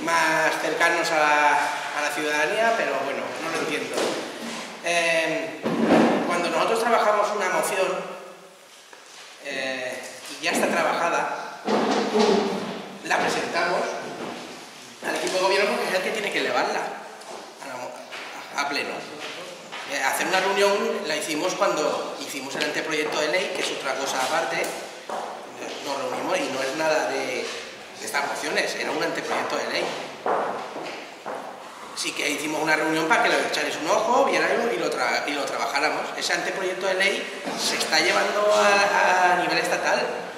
más cercanos a la, a la ciudadanía, pero bueno, no lo entiendo. Eh, cuando nosotros trabajamos una moción eh, ya está trabajada, la presentamos al equipo de gobierno porque es el que tiene que elevarla a, pleno. Eh, hacer una reunión la hicimos cuando hicimos el anteproyecto de ley, que es otra cosa aparte, nos reunimos y no es nada de, estas mociones, era un anteproyecto de ley. Sí que hicimos una reunión para que le echarais un ojo, vierais y lo, y lo trabajáramos. Ese anteproyecto de ley se está llevando a nivel estatal.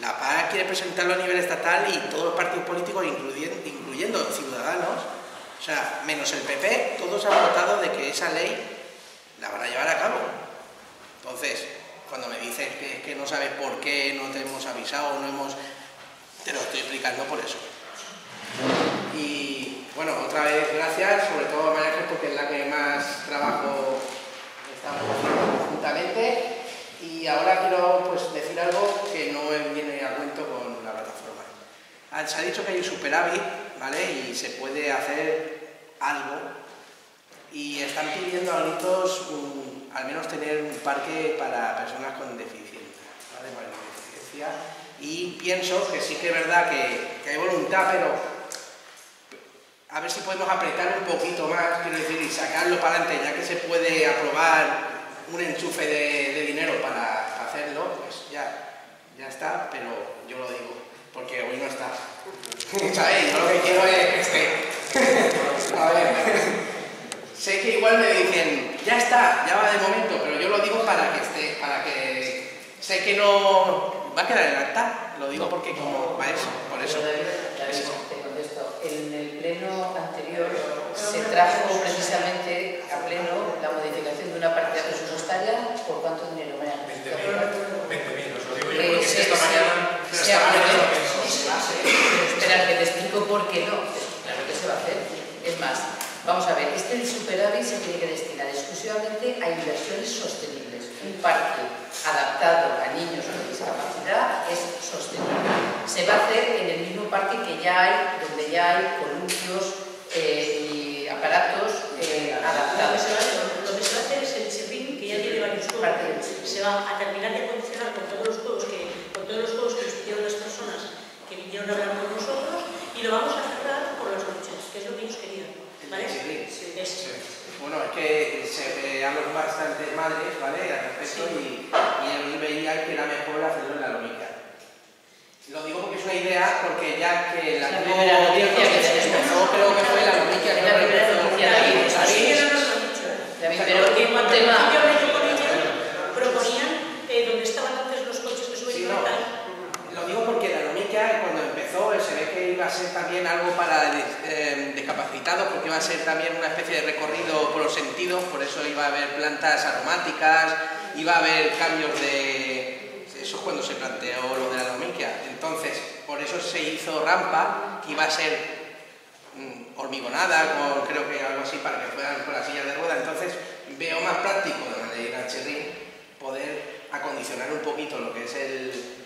La PA quiere presentarlo a nivel estatal y todos los partidos políticos, incluyendo, Ciudadanos, o sea, menos el PP, todos han votado de que esa ley la van a llevar a cabo. Entonces, cuando me dices que, no sabes por qué no te hemos avisado, no hemos... Te lo estoy explicando por eso. Y bueno, otra vez gracias, sobre todo a María porque es la que más trabajo estamos haciendo conjuntamente. Y ahora quiero pues, decir algo que no viene a cuento con la plataforma. Ah, Se ha dicho que hay un superávit, ¿vale? Y se puede hacer algo. Y están pidiendo a mm, al menos tener un parque para personas con deficiencia, ¿vale? Para deficiencia. Y pienso que sí que es verdad que, hay voluntad, pero a ver si podemos apretar un poquito más, quiero decir, y sacarlo para adelante, ya que se puede aprobar un enchufe de, dinero para hacerlo, pues ya, ya está, pero yo lo digo, porque hoy no está. ¿Sabéis? Yo lo que quiero es que esté. A ver, sé que igual me dicen, ya está, ya va de momento, pero yo lo digo para que esté, para que sé que no va a quedar en acta, lo digo porque como va eso, por eso. David, David, te contesto. En el pleno anterior se trajo precisamente a pleno la modificación de una partida presupuestaria. ¿Por cuánto dinero? María? 20.000, os lo digo yo Eh, porque se- esta mañana, esta. Espera, que te explico por qué no. Claro que se va a hacer. Es más, vamos a ver, este superávit se tiene que destinar exclusivamente a inversiones sostenibles. Un parque adaptado a niños con discapacidad es sostenible. Se va a hacer en el mismo parque que ya hay, donde ya hay columpios eh, y aparatos eh, adaptados. lo que se va a hacer es el chirrín que ya tiene varios juegos. Se va a terminar de condicionar con todos los juegos que, con todos los juegos que nos pidieron las personas que vinieron a hablar con nosotros y lo vamos a cerrar por las noches, que es lo que ellos querían. ¿Vale? Es- Bueno, es que se eh, hablan bastantes madres, ¿vale? Al respecto y, y él veía que era mejor hacerlo en la lógica. Lo digo porque es una idea porque ya que la, La primera noticia que empezó, creo que fue la noticia que La primera noticia Sí, ella, proponían eh, donde estaban antes los coches que suben Sí, y no. tal. Lo digo porque la Nomica cuando empezó se ve que iba a ser también algo para eh, discapacitados, porque iba a ser también una especie de recorrido por los sentidos, por eso iba a haber plantas aromáticas, iba a haber cambios de... Eso es cuando se planteó lo de la Nomica. Entonces, por eso se hizo rampa, que iba a ser mm, hormigonada, con, creo que algo así, para que fueran con las sillas de rueda. Entonces, veo más práctico de ir a Cherrín poder acondicionar un poquito lo que es el,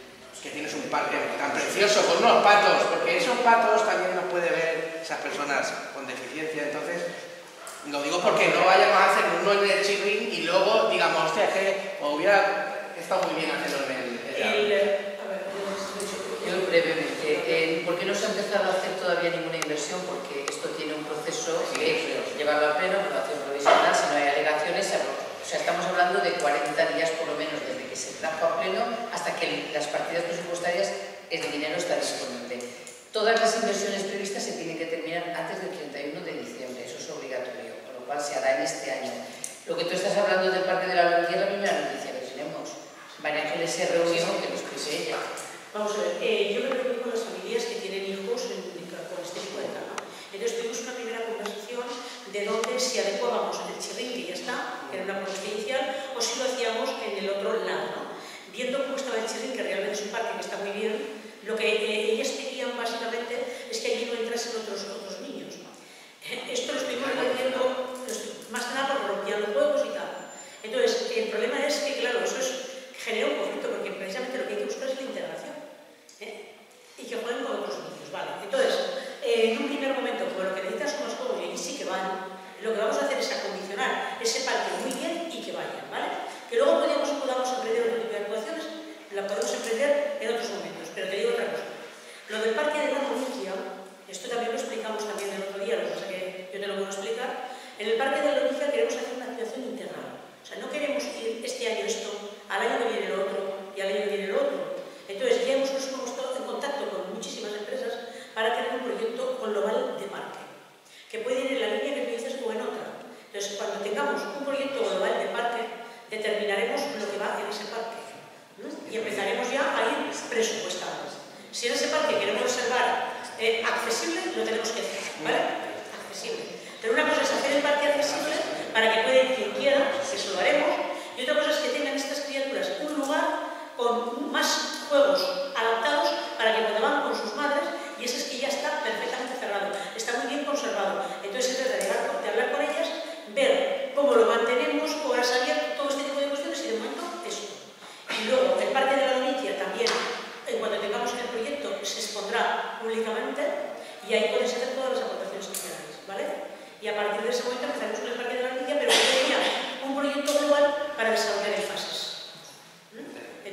que tienes un parque tan precioso con unos patos, porque esos patos también los puede ver esas personas con deficiencia, entonces lo digo porque no vayamos a hacer uno en el chirrín y luego digamos, hostia, que hubiera estado muy bien hacerlo en el... El, a ver, yo brevemente, eh, ¿por qué no se ha empezado a hacer todavía ninguna inversión? Porque esto tiene un proceso Sí, que llevarlo a pleno, aprobación provisional, si no hay alegaciones, se. O sea, estamos hablando de 40 días por lo menos desde que se trajo a pleno hasta que las partidas presupuestarias, el dinero está disponible. Todas las inversiones previstas se tienen que terminar antes del 31 de diciembre, eso es obligatorio, con lo cual se hará en este año. Lo que tú estás hablando del Parque de la Valentía es la primera noticia que tenemos. María Ángeles se reunió, que lo explique ella. Vamos a ver, eh, yo me reuní con las familias que tienen hijos en, con este tipo de. Entonces tuvimos una primera conversación de dónde si adecuábamos en el chirrín, que ya está, que era una propuesta inicial, o si lo hacíamos en el otro lado. ¿no? Viendo cómo estaba el chirrín, que realmente es un parque que está muy bien, lo que eh, ellas pedían básicamente es que allí no entrasen otros, otros niños. Esto lo estuvimos debatiendo pues, más que nada porque rompían los juegos y tal. Entonces, el problema es que, claro, eso es, genera un conflicto porque precisamente lo que hay que buscar es la integración. ¿eh? Y que jueguen con otros niños, ¿vale? Entonces, eh, en un primer momento, como lo que necesitan son los juegos y allí sí que van, lo que vamos a hacer es acondicionar ese parque muy bien y que vayan, ¿vale? Que luego podemos, podamos emprender otro tipo de actuaciones, la podemos emprender en otros momentos, pero te digo otra cosa. Lo del parque de la Provincia, esto también lo explicamos también el otro día, lo que pasa que yo te lo puedo explicar. En el parque de la Provincia queremos hacer una actuación integral. O sea, no queremos ir este año esto, al año que viene el otro y al año que viene el otro. Entonces, ya hemos puesto en contacto con muchísimas empresas para tener un proyecto global de parque, que puede ir en la línea que tú dices o en otra. Entonces, cuando tengamos un proyecto global de parque, determinaremos lo que va en ese parque ¿no? y empezaremos ya a ir presupuestados. Si en ese parque queremos reservar eh, accesible, lo tenemos que hacer, ¿vale? Accesible. Pero una cosa es hacer el parque accesible para que pueda ir quien quiera, eso lo haremos, y otra cosa es que tengan estas criaturas un lugar con más juegos adaptados para que cuando van con sus madres, y ese es que ya está perfectamente cerrado, está muy bien conservado. Entonces trata de, hablar- de hablar con ellas, ver cómo lo mantenemos, horas abiertas, todo este tipo de cuestiones, y de momento eso. Y luego el Parque de la Donicia también, en cuanto tengamos el proyecto, se expondrá públicamente y ahí pueden ser todas las aportaciones generales, ¿vale? Y a partir de ese momento empezaremos con el Parque de la Donicia, pero sería un proyecto global para desarrollar en fases.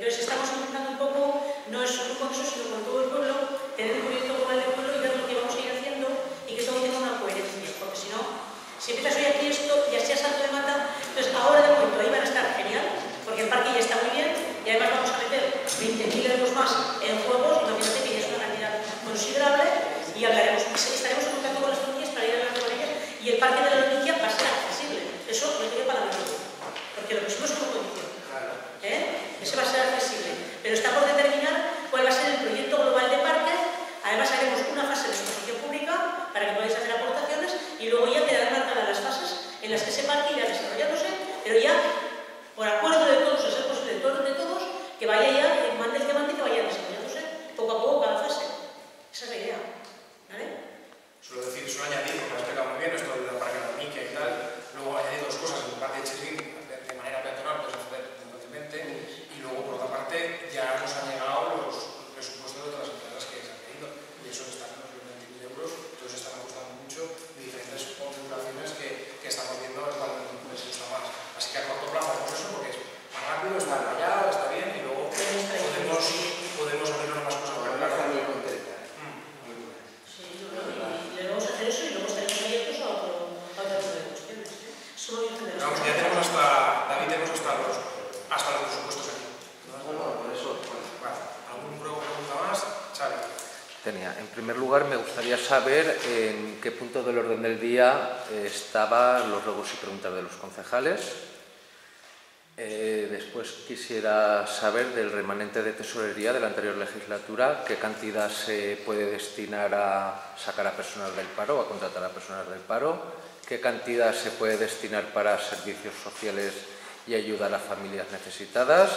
Entonces estamos intentando un poco, no es solo con eso, sino con todo el pueblo, tener un proyecto global del pueblo y ver lo que vamos a ir haciendo y que todo tenga una coherencia, porque si no, si empiezas hoy aquí esto y así a salto de mata, entonces ahora de momento ahí van a estar genial, porque el parque ya está muy bien y además vamos a meter 20.000 euros más en juegos, imagínate que ya es una cantidad considerable y hablaremos, estaremos en contacto con las familias para ir hablando con ellas y el parque de la noticia va a ser accesible, eso lo tiene para nosotros, porque lo pusimos como condición. ¿eh? Ese va a ser accesible, pero está por determinar cuál va a ser el proyecto global de parque. Además haremos una fase de exposición pública para que podáis hacer aportaciones y luego ya quedarán marcadas las fases en las que ese parque irá desarrollándose, pero ya por acuerdo de todos, a ser posible de todos, de todos, que vaya ya, que mande el que mande, que vaya desarrollándose poco a poco cada fase. Esa es la idea. ¿Vale? Suelo decir, suelo añadir, porque lo has explicado muy bien, esto del parque de la Mica y tal. Luego añadir dos cosas, en el parque de Chirrín, de, de manera peatonal, puedes hacer muy fácilmente. Y luego, por otra parte, ya nos han llegado los presupuestos de todas las empresas que se han pedido. Y eso están en los 20.000 euros, entonces están costando mucho de diferentes primer lugar, me gustaría saber en qué punto del orden del día eh, estaban los ruegos y preguntas de los concejales. Eh, después quisiera saber del remanente de tesorería de la anterior legislatura, qué cantidad se puede destinar a sacar a personas del paro, a contratar a personas del paro, qué cantidad se puede destinar para servicios sociales y ayudar a familias necesitadas,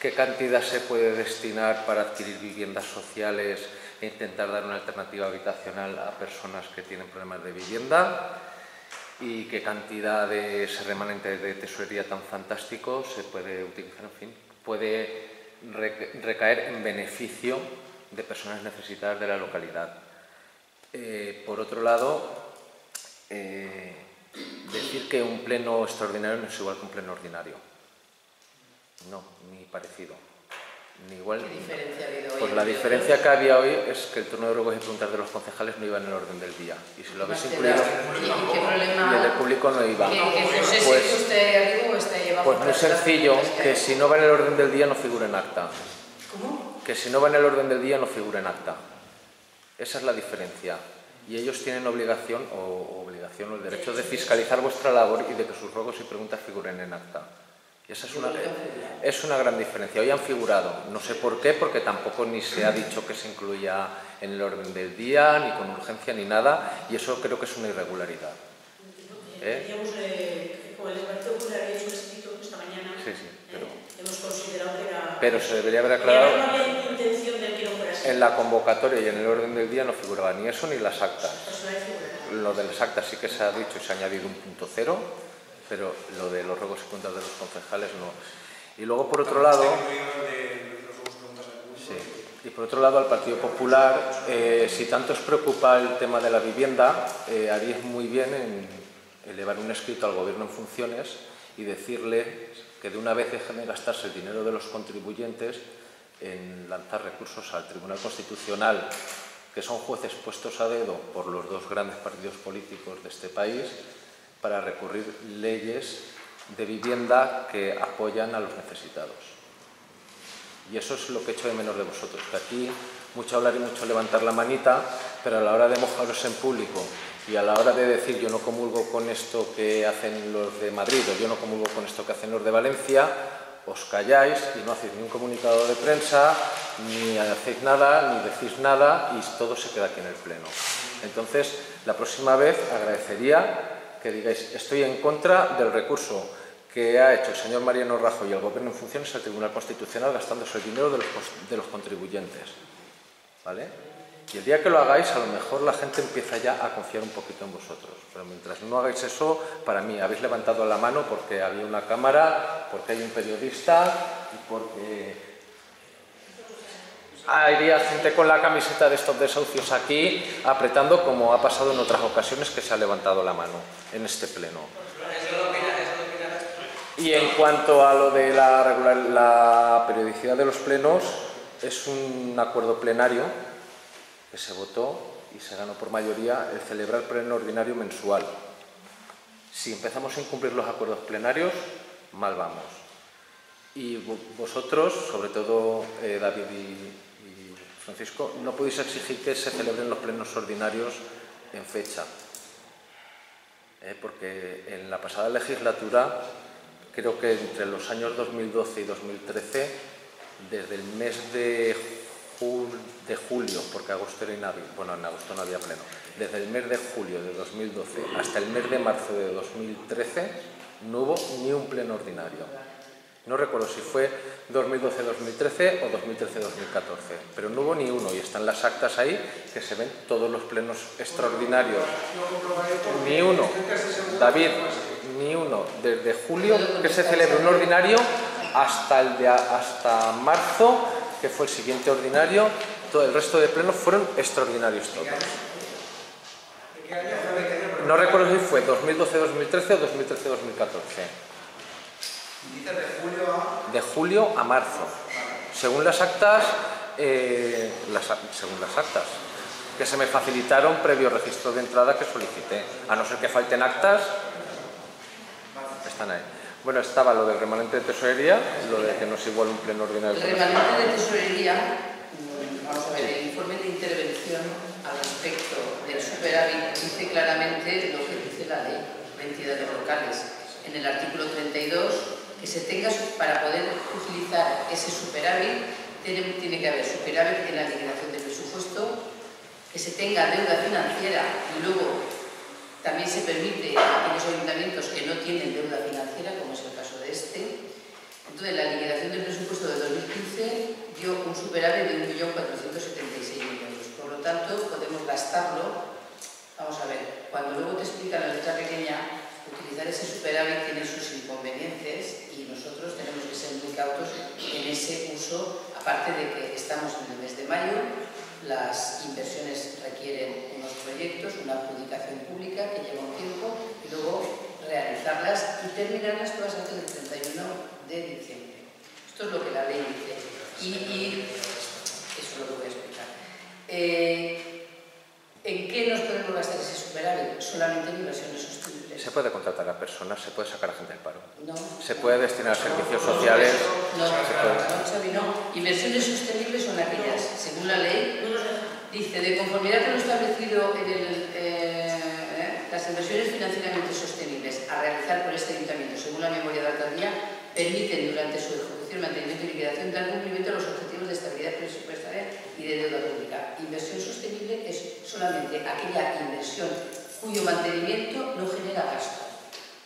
qué cantidad se puede destinar para adquirir viviendas sociales intentar dar una alternativa habitacional a personas que tienen problemas de vivienda y qué cantidad de ese remanente de tesorería tan fantástico se puede utilizar, en fin, puede recaer en beneficio de personas necesitadas de la localidad. Eh, por otro lado, eh, decir que un pleno extraordinario no es igual que un pleno ordinario. No, ni parecido. Ni igual. ¿Qué diferencia ha habido hoy? Pues la diferencia que había hoy es que el turno de ruegos y preguntas de los concejales no iba en el orden del día. Y si lo habéis incluido, el del público no iba. Que, que no sé Pues- si usted arriba o está llevado Pues muy sencillo, que si no va en el orden del día no figura en acta. ¿Cómo? Que si no va en el orden del día no figura en acta. Esa es la diferencia. Y ellos tienen obligación o obligación o el derecho de fiscalizar vuestra labor y de que sus ruegos y preguntas figuren en acta. Y esa es una, es una gran diferencia. Hoy han figurado, no sé por qué, porque tampoco ni se ha dicho que se incluya en el orden del día, ni con urgencia, ni nada, y eso creo que es una irregularidad. ¿Eh? Teníamos, eh, como el Partido Popular había hecho un escrito esta mañana, Sí, sí, pero- eh, hemos considerado que era... Pero se debería haber aclarado. no había intención de que no fuera así. En la convocatoria y en el orden del día no figuraba ni eso ni las actas. Figura. Lo de las actas sí que se ha dicho y se ha añadido un punto cero, pero lo de los ruegos y cuentas de los concejales no. Y luego, por otro lado, sí, y por otro lado, al Partido Popular, eh, si tanto os preocupa el tema de la vivienda, eh, haríais muy bien en elevar un escrito al Gobierno en funciones y decirle que de una vez dejen de gastarse el dinero de los contribuyentes en lanzar recursos al Tribunal Constitucional, que son jueces puestos a dedo por los dos grandes partidos políticos de este país, para recurrir leyes de vivienda que apoyan a los necesitados. Y eso es lo que echo de menos de vosotros, que aquí mucho hablar y mucho levantar la manita, pero a la hora de mojaros en público y a la hora de decir yo no comulgo con esto que hacen los de Madrid o yo no comulgo con esto que hacen los de Valencia, os calláis y no hacéis ni un comunicado de prensa, ni hacéis nada, ni decís nada y todo se queda aquí en el Pleno. Entonces, la próxima vez agradecería que digáis estoy en contra del recurso que ha hecho el señor Mariano Rajoy y el Gobierno en funciones al Tribunal Constitucional gastándose el dinero de los, de los contribuyentes. ¿Vale? Y el día que lo hagáis, a lo mejor la gente empieza ya a confiar un poquito en vosotros. Pero mientras no hagáis eso, para mí habéis levantado la mano porque había una cámara, porque hay un periodista y porque había gente con la camiseta de estos desahucios aquí apretando como ha pasado en otras ocasiones que se ha levantado la mano en este pleno. Y en cuanto a lo de la, regular- la periodicidad de los plenos, es un acuerdo plenario que se votó y se ganó por mayoría el celebrar pleno ordinario mensual. Si empezamos a incumplir los acuerdos plenarios, mal vamos. Y vo- vosotros, sobre todo eh, David y Francisco, no podéis exigir que se celebren los plenos ordinarios en fecha. Eh, porque en la pasada legislatura, creo que entre los años 2012 y 2013, desde el mes de, jul- de julio, porque agosto era inhábil, bueno, en agosto no había pleno, desde el mes de julio de 2012 hasta el mes de marzo de 2013, no hubo ni un pleno ordinario. No recuerdo si fue 2012-2013 o 2013-2014, pero no hubo ni uno y están las actas ahí que se ven todos los plenos extraordinarios. Ni uno, David, ni uno, desde julio que se celebre un ordinario hasta, el de, hasta marzo, que fue el siguiente ordinario, todo el resto de plenos fueron extraordinarios todos. No recuerdo si fue 2012-2013 o 2013-2014 Dice de julio a... marzo, según las actas, eh, según las actas, que se me facilitaron previo registro de entrada que solicité. A no ser que falten actas, están ahí. Bueno, estaba lo del remanente de tesorería, lo de que no es igual un pleno ordinario. El remanente de tesorería, mm, vamos a ver, el informe de intervención al respecto del superávit dice claramente lo que dice la ley de entidades locales. En el artículo 32, que se tenga para poder utilizar ese superávit, tiene, tiene que haber superávit en la liquidación del presupuesto, que se tenga deuda financiera y luego también se permite a aquellos ayuntamientos que no tienen deuda financiera, como es el caso de este. Entonces, la liquidación del presupuesto de 2015 dio un superávit de 1.476.000 euros. Por lo tanto, podemos gastarlo. Vamos a ver, cuando luego te explica la letra pequeña, utilizar ese superávit tiene sus inconvenientes y nosotros tenemos que ser muy cautos en ese uso, aparte de que estamos en el mes de mayo, las inversiones requieren unos proyectos, una adjudicación pública que lleva un tiempo y luego realizarlas y terminarlas todas antes del 31 de diciembre. Esto es lo que la ley dice y, eso es lo voy a explicar. Eh, ¿En qué nos podemos gastar ese superávit? Solamente en inversiones sostenibles. Se puede contratar a personas, se puede sacar a gente del paro. No. Se puede destinar a servicios sociales. No, se puede- no, Xavi, no. Inversiones sostenibles son aquellas, según la ley. Dice, de conformidad con lo establecido en el, eh, eh, las inversiones financieramente sostenibles a realizar por este ayuntamiento, según la memoria de alcaldía, permiten durante su ejecución, mantenimiento y liquidación dar cumplimiento a los objetivos de estabilidad presupuestaria y de deuda pública. Inversión sostenible es solamente aquella inversión cuyo mantenimiento no genera gasto,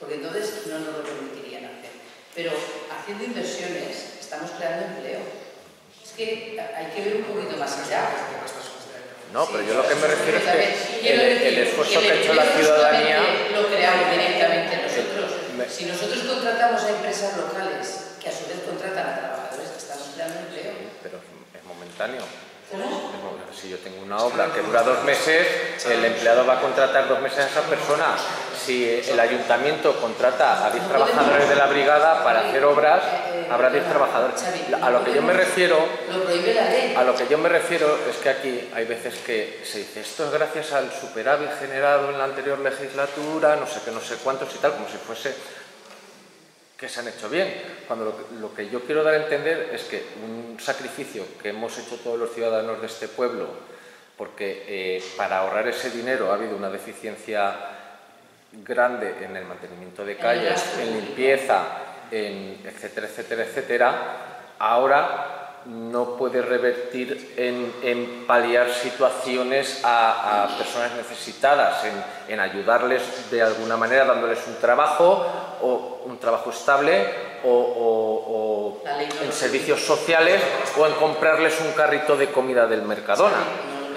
porque entonces no nos lo permitirían hacer. Pero haciendo inversiones estamos creando empleo. Es que hay que ver un poquito más allá. No, pero yo lo que me refiero es que el, el esfuerzo que ha hecho la ciudadanía... Lo creamos directamente nosotros. Si nosotros contratamos a empresas locales que a su vez contratan a trabajadores, estamos creando empleo. Pero es momentáneo. Si yo tengo una obra que dura dos meses, el empleado va a contratar dos meses a esa persona. Si el ayuntamiento contrata a 10 trabajadores de la brigada para hacer obras, habrá 10 trabajadores. A lo que yo me refiero, a lo que yo me refiero es que aquí hay veces que se dice esto es gracias al superávit generado en la anterior legislatura, no sé qué, no sé cuántos y tal, como si fuese que se han hecho bien, cuando lo que, lo que yo quiero dar a entender es que un sacrificio que hemos hecho todos los ciudadanos de este pueblo, porque eh, para ahorrar ese dinero ha habido una deficiencia grande en el mantenimiento de calles, en limpieza, en etcétera, etcétera, etcétera, ahora no puede revertir en, en paliar situaciones a, a personas necesitadas, en, en ayudarles de alguna manera, dándoles un trabajo o un trabajo estable o, en servicios sociales o en comprarles un carrito de comida del Mercadona.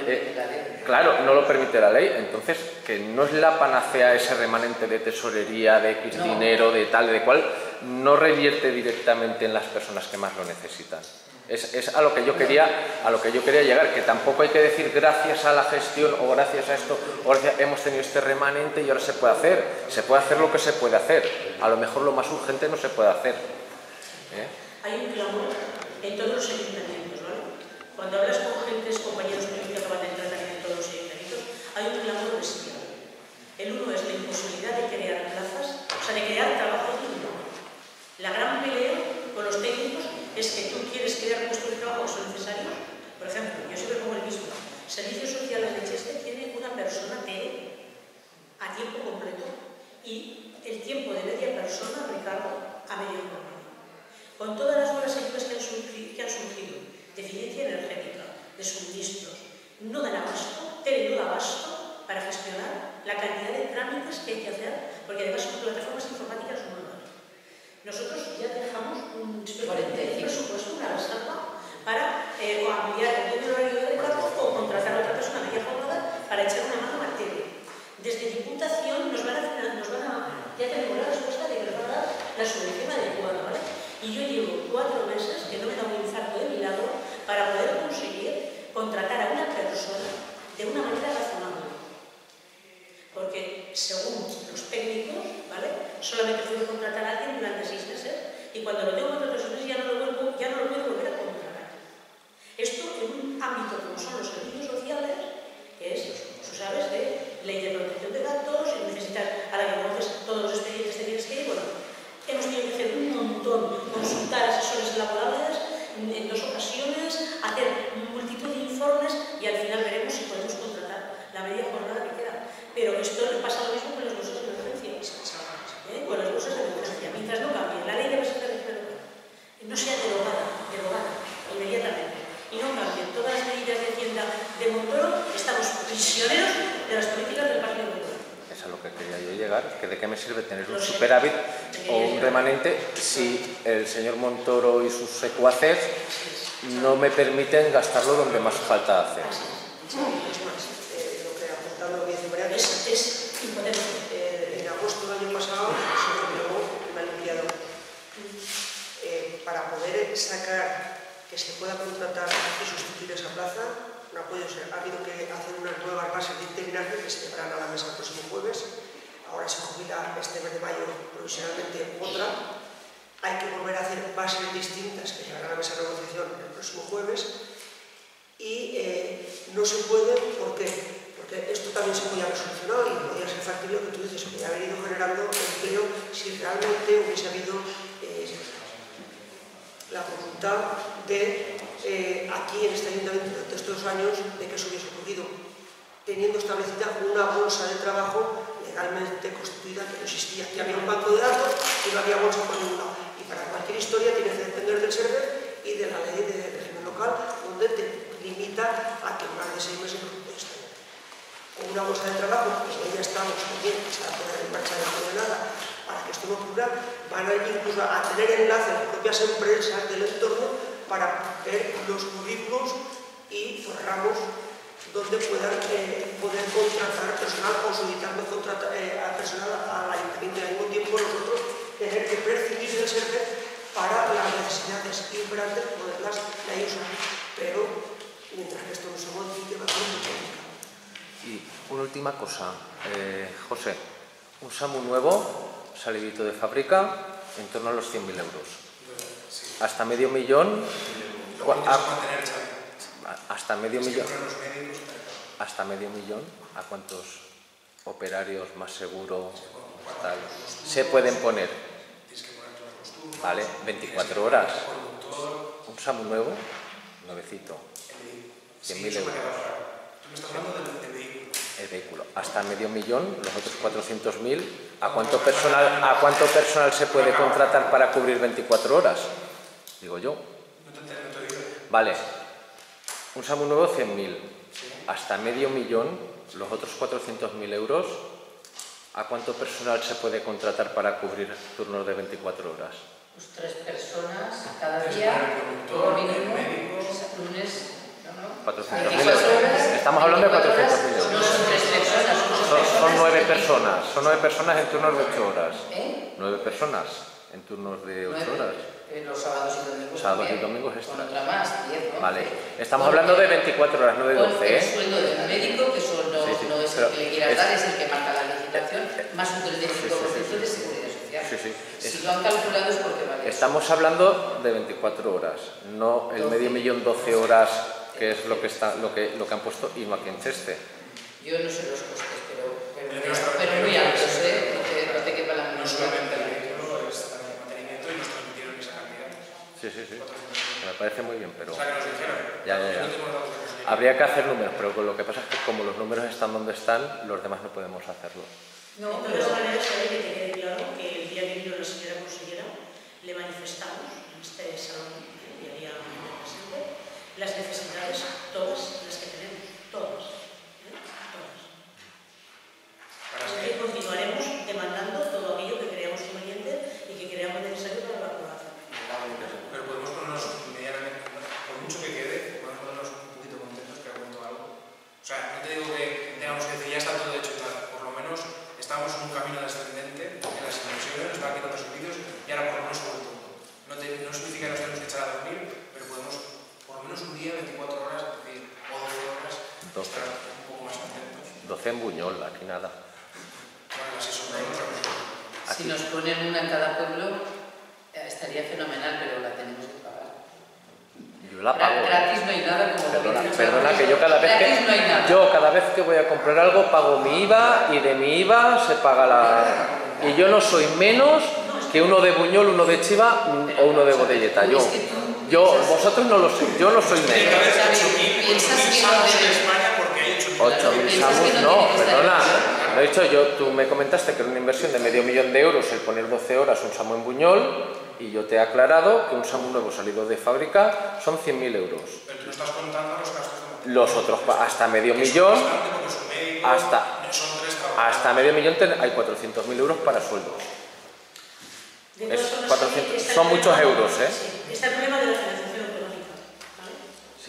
Eh. Claro, no lo permite la ley. Entonces, que no es la panacea ese remanente de tesorería, de X No. dinero, de tal, de cual, no revierte directamente en las personas que más lo necesitan. Es, es a lo que yo quería a lo que yo quería llegar, que tampoco hay que decir gracias a la gestión o gracias a esto, o gracias- hemos tenido este remanente y ahora se puede hacer. Se puede hacer lo que se puede hacer. A lo mejor lo más urgente no se puede hacer. ¿eh? Hay un clamor en todos los ayuntamientos, ¿vale? Cuando hablas con gentes, compañeros que acaban de entrar también en todos los ayuntamientos, hay un clamor bestial. El uno es la imposibilidad de crear plazas, o sea, de crear trabajo digno. La gran pelea es que tú quieres crear puestos de trabajo que son necesarios. Por ejemplo, yo siempre pongo el mismo año pasado se celebró una limpiadora. Eh, para poder sacar que se pueda contratar y sustituir esa plaza, no ha podido. Ha habido que hacer unas nuevas bases de que se llevarán a la mesa el próximo jueves. Ahora se jubila este mes de mayo provisionalmente otra. Hay que volver a hacer bases distintas que llegarán a la mesa de negociación el próximo jueves. Y eh, no se puede, ¿por qué? Porque esto también se podía haber solucionado y podía ser factible lo que tú dices, podía haber ido generando empleo si realmente hubiese habido eh, la voluntad de, eh, aquí en este ayuntamiento durante estos años, de que eso hubiese ocurrido, teniendo establecida una bolsa de trabajo legalmente constituida que no existía. Aquí había un banco de datos y no había bolsa por ningún lado. Para cualquier historia tiene que depender del SERVE y de la ley de régimen local, donde te limita a que más de seis meses no puedes tener. Con una bolsa de trabajo, que ya estamos también, a poner en marcha de nada, para que esto no ocurra, van a incluso a tener enlace las propias empresas del entorno para ver los currículos y los ramos donde puedan eh, poder contratar personal o solicitarnos contratar eh, a personal al ayuntamiento al mismo tiempo nosotros tener que prescindir del SERVE para las necesidades imperantes poderlas de ahí usar. Pero mientras que esto no se modifique va a ser muy complicado. Y una última cosa, eh, José, un SAMU nuevo, salidito de fábrica, en torno a los 100.000 euros. Hasta medio millón, a- hasta medio millón, hasta medio millón, ¿a cuántos operarios más seguro tal, se pueden poner? tienes que poner todos los turnos, Vale, 24 horas. Un SAMU nuevo, nuevecito, el vehículo. 100.000 Sí, eso me euros. el vehículo. Hasta medio millón, los otros 400.000, ¿a cuánto personal, ¿a cuánto personal se puede contratar para cubrir 24 horas? Digo yo. Vale, un SAMU nuevo 100.000, hasta medio millón, los otros 400.000 euros, ¿a cuánto personal se puede contratar para cubrir turnos de 24 horas? Pues tres personas cada día, como mínimo, lunes, no, no. 400.000 24 euros. horas, Estamos hablando de 24 horas, 400.000 euros. No son tres personas, son, Son, personas son nueve personas, son nueve personas en turnos de 8 horas. ¿Eh? Nueve personas en turnos de 8 Nueve. horas. Eh, los sábados y domingos. Sábados y domingos Con extras. otra más, 10, ¿no? Vale, estamos hablando de 24 horas, no de Con 12, el ¿eh? sueldo del médico, que eso no, Sí, sí, no es pero el que le quieras es- dar, es el que marca la legislación, más un 35% de seguridad social. Sí, sí. Si Es- lo han calculado es porque vale. Estamos hablando de 24 horas, no el 12. medio millón 12 horas, que es lo que, está, lo que, lo que han puesto y no aquí en Cheste. Yo no sé los costes, pero, pero, El pero muy altos, ¿eh? No te, no te quepa la No solamente el duda. vehículo, es también el mantenimiento y nos transmitieron esa cantidad. Sí, sí, sí. Me parece muy bien, pero que. Ya, ya, ya. Habría que hacer números, pero con lo que pasa es que como los números están donde están, los demás no podemos hacerlo. No, pero que te quede claro que el día que vino la señora consellera le manifestamos en este salón y había presente las necesidades, todas las que tenemos, todas, ¿eh? todas. Para Así que- que continuaremos demandando todo aquello que creamos conveniente y que creamos necesario para la población. Pero podemos ponernos medianamente, por mucho que quede, podemos ponernos un poquito contentos que ha vuelto algo. O sea, no te digo que tengamos que decir ya está todo hecho y tal, por lo menos estamos en un camino descendente en las inversiones, nos van quitando servicios y ahora por lo menos sobre todo. No, te- no significa que nos tenemos que echar a dormir, pero podemos por lo menos un día, 24 horas, es decir, o 12 horas, 12. estar un poco más contentos. 12 en Buñol, aquí nada. Si nos ponen una en cada pueblo, eh, estaría fenomenal, pero la tenemos que pagar. Yo la pago. ¿eh? Gratis no hay nada como Perdona, que perdona que yo cada vez Gratis no hay que nada. yo cada vez que voy a comprar algo pago mi IVA y de mi IVA se paga la y yo no soy menos que uno de Buñol, uno de Chiva o uno de Bodelleta. Yo, que yo, vosotros no lo sé, yo no soy que menos. Haber ¿Sabes? 8.000 Piensas que no salos en debe- España porque hay 8.000 8.000 SAMUs, no, perdona. Lo he dicho yo, tú me comentaste que era una inversión de medio millón de euros el poner 12 horas un SAMU en Buñol y yo te he aclarado que un SAMU nuevo salido de fábrica son 100.000 euros. Pero tú no estás contando los gastos de Los otros, hasta medio millón, médico, hasta- son tres trabajadores. hasta medio millón ten- hay 400.000 euros para sueldos. De Es todas formas, 400 está el son muchos euros, ¿eh? Sí, está el problema de la.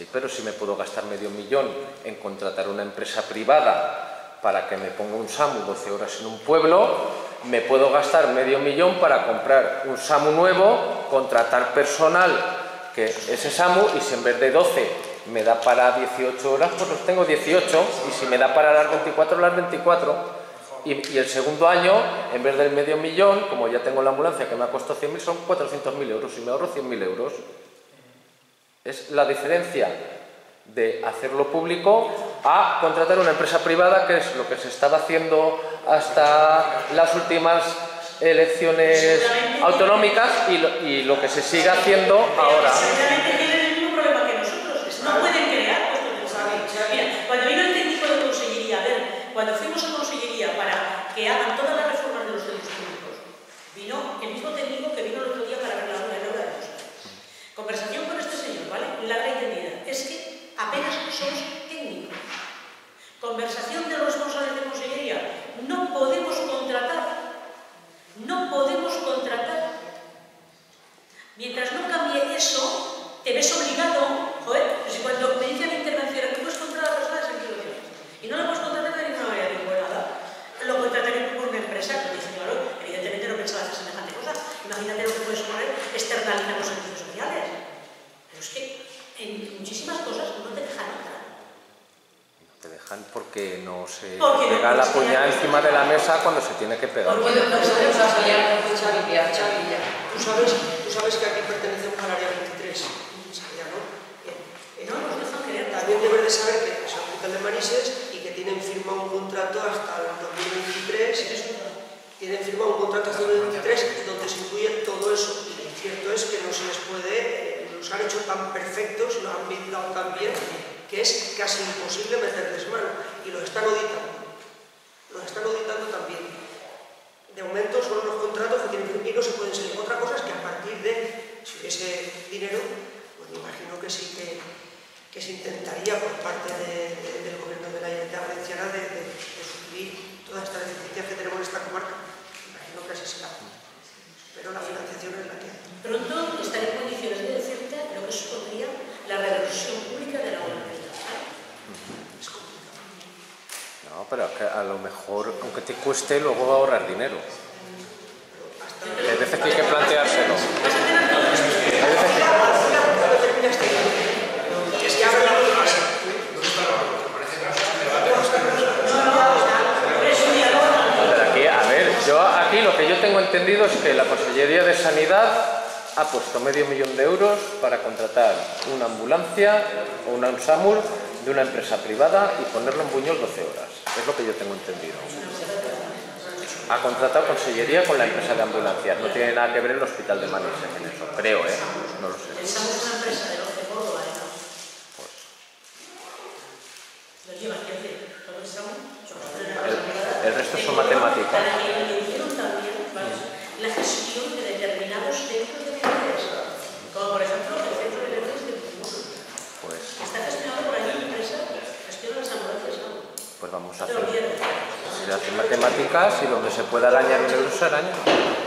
Sí, pero si me puedo gastar medio millón en contratar una empresa privada para que me ponga un SAMU 12 horas en un pueblo, me puedo gastar medio millón para comprar un SAMU nuevo, contratar personal que ese SAMU y si en vez de 12 me da para 18 horas, pues los tengo 18 y si me da para las 24, las 24. Y, y el segundo año, en vez del medio millón, como ya tengo la ambulancia que me ha costado 100.000, son 400.000 euros y me ahorro 100.000 euros. Es la diferencia de hacerlo público a contratar una empresa privada, que es lo que se estaba haciendo hasta las últimas elecciones autonómicas y lo, que se sigue haciendo ahora. Seguramente tienen el mismo problema que nosotros. No pueden crear puestos de trabajo. Mira, cuando vino el técnico de consellería, a ver, cuando fuimos a consellería para que hagan todas las reformas de los centros públicos, vino el mismo técnico que vino el otro día para arreglar una deuda de cosas. Conversación con este señor, ¿vale? La gran entendida. Es que apenas somos técnicos. Conversación de los responsables de consellería. No podemos contratar. No podemos contratar. Mientras no cambie eso, te ves obligado, joder, pues si cuando me dice la intervención que puedes contratar a personas en situaciones y no la puedes contratar de ninguna manera, digo, pues nada, lo contrataré por una empresa, que dice, claro, evidentemente no pensaba hacer semejante cosa. Imagínate lo que puede suponer externalizar los servicios sociales. Pero es que en muchísimas cosas no te dejan otra. Te dejan porque no se Porque no pega la puedes puñada pegar. encima de la mesa cuando se tiene que pegar. Porque pues podemos apoyar con Xavi, a Xavi. Tú sabes, tú sabes que aquí pertenecemos al área 23, sabía, ¿no? Bien. Eh, No nos dejan creer. También debes de saber que es hospital de Manises y que tienen firmado un contrato hasta el 2023. Tienen firmado un contrato hasta el 2023 donde se incluye todo eso. Y lo cierto es que no se les puede, eh, los han hecho tan perfectos, lo han blindado tan bien, que es casi imposible meterles mano. Y lo están auditando. Lo están auditando también. De momento son unos contratos que tienen firme y no se pueden seguir. Otra cosa es que a partir de, si hubiese dinero, pues me imagino que sí que, que se intentaría por parte de- de- del gobierno de la Generalitat Valenciana de, de, todas estas deficiencias que tenemos en esta comarca. Me imagino que así será. Pero la financiación es la que hay. Pronto estaré en condiciones de que supondría la reversión pública de la obra. Es complicado. No, pero que a lo mejor, aunque te cueste, luego ahorrar dinero. Hay veces que hay que planteárselo. A. Hay veces que- Cuando termina este año, Y es que ya ahora veremos lo qué que pasa. pasa. ¿Dónde está la Me parece que es un debate bastante Por eso un diálogo también. Pero aquí, a yo aquí lo que yo tengo entendido es que la Consellería de Sanidad ha puesto medio millón de euros para contratar una ambulancia o una, un SAMUR de una empresa privada y ponerlo en Buñol 12 horas. Es lo que yo tengo entendido. Ha contratado Consellería con la empresa de ambulancias. No tiene nada que ver el Hospital de Manises en eso. Creo, ¿eh? No lo sé. Pensamos en una empresa de de Córdoba, llevan, decir, todo el El, resto son matemáticas. La gestión de determinados centros de como por ejemplo el centro de menores de Puigdemont, Pues, está gestionado por misma empresa, gestiona las ambulancias, ¿no? pues vamos a hacer. Se hacen matemáticas y donde se pueda arañar un euro se araña.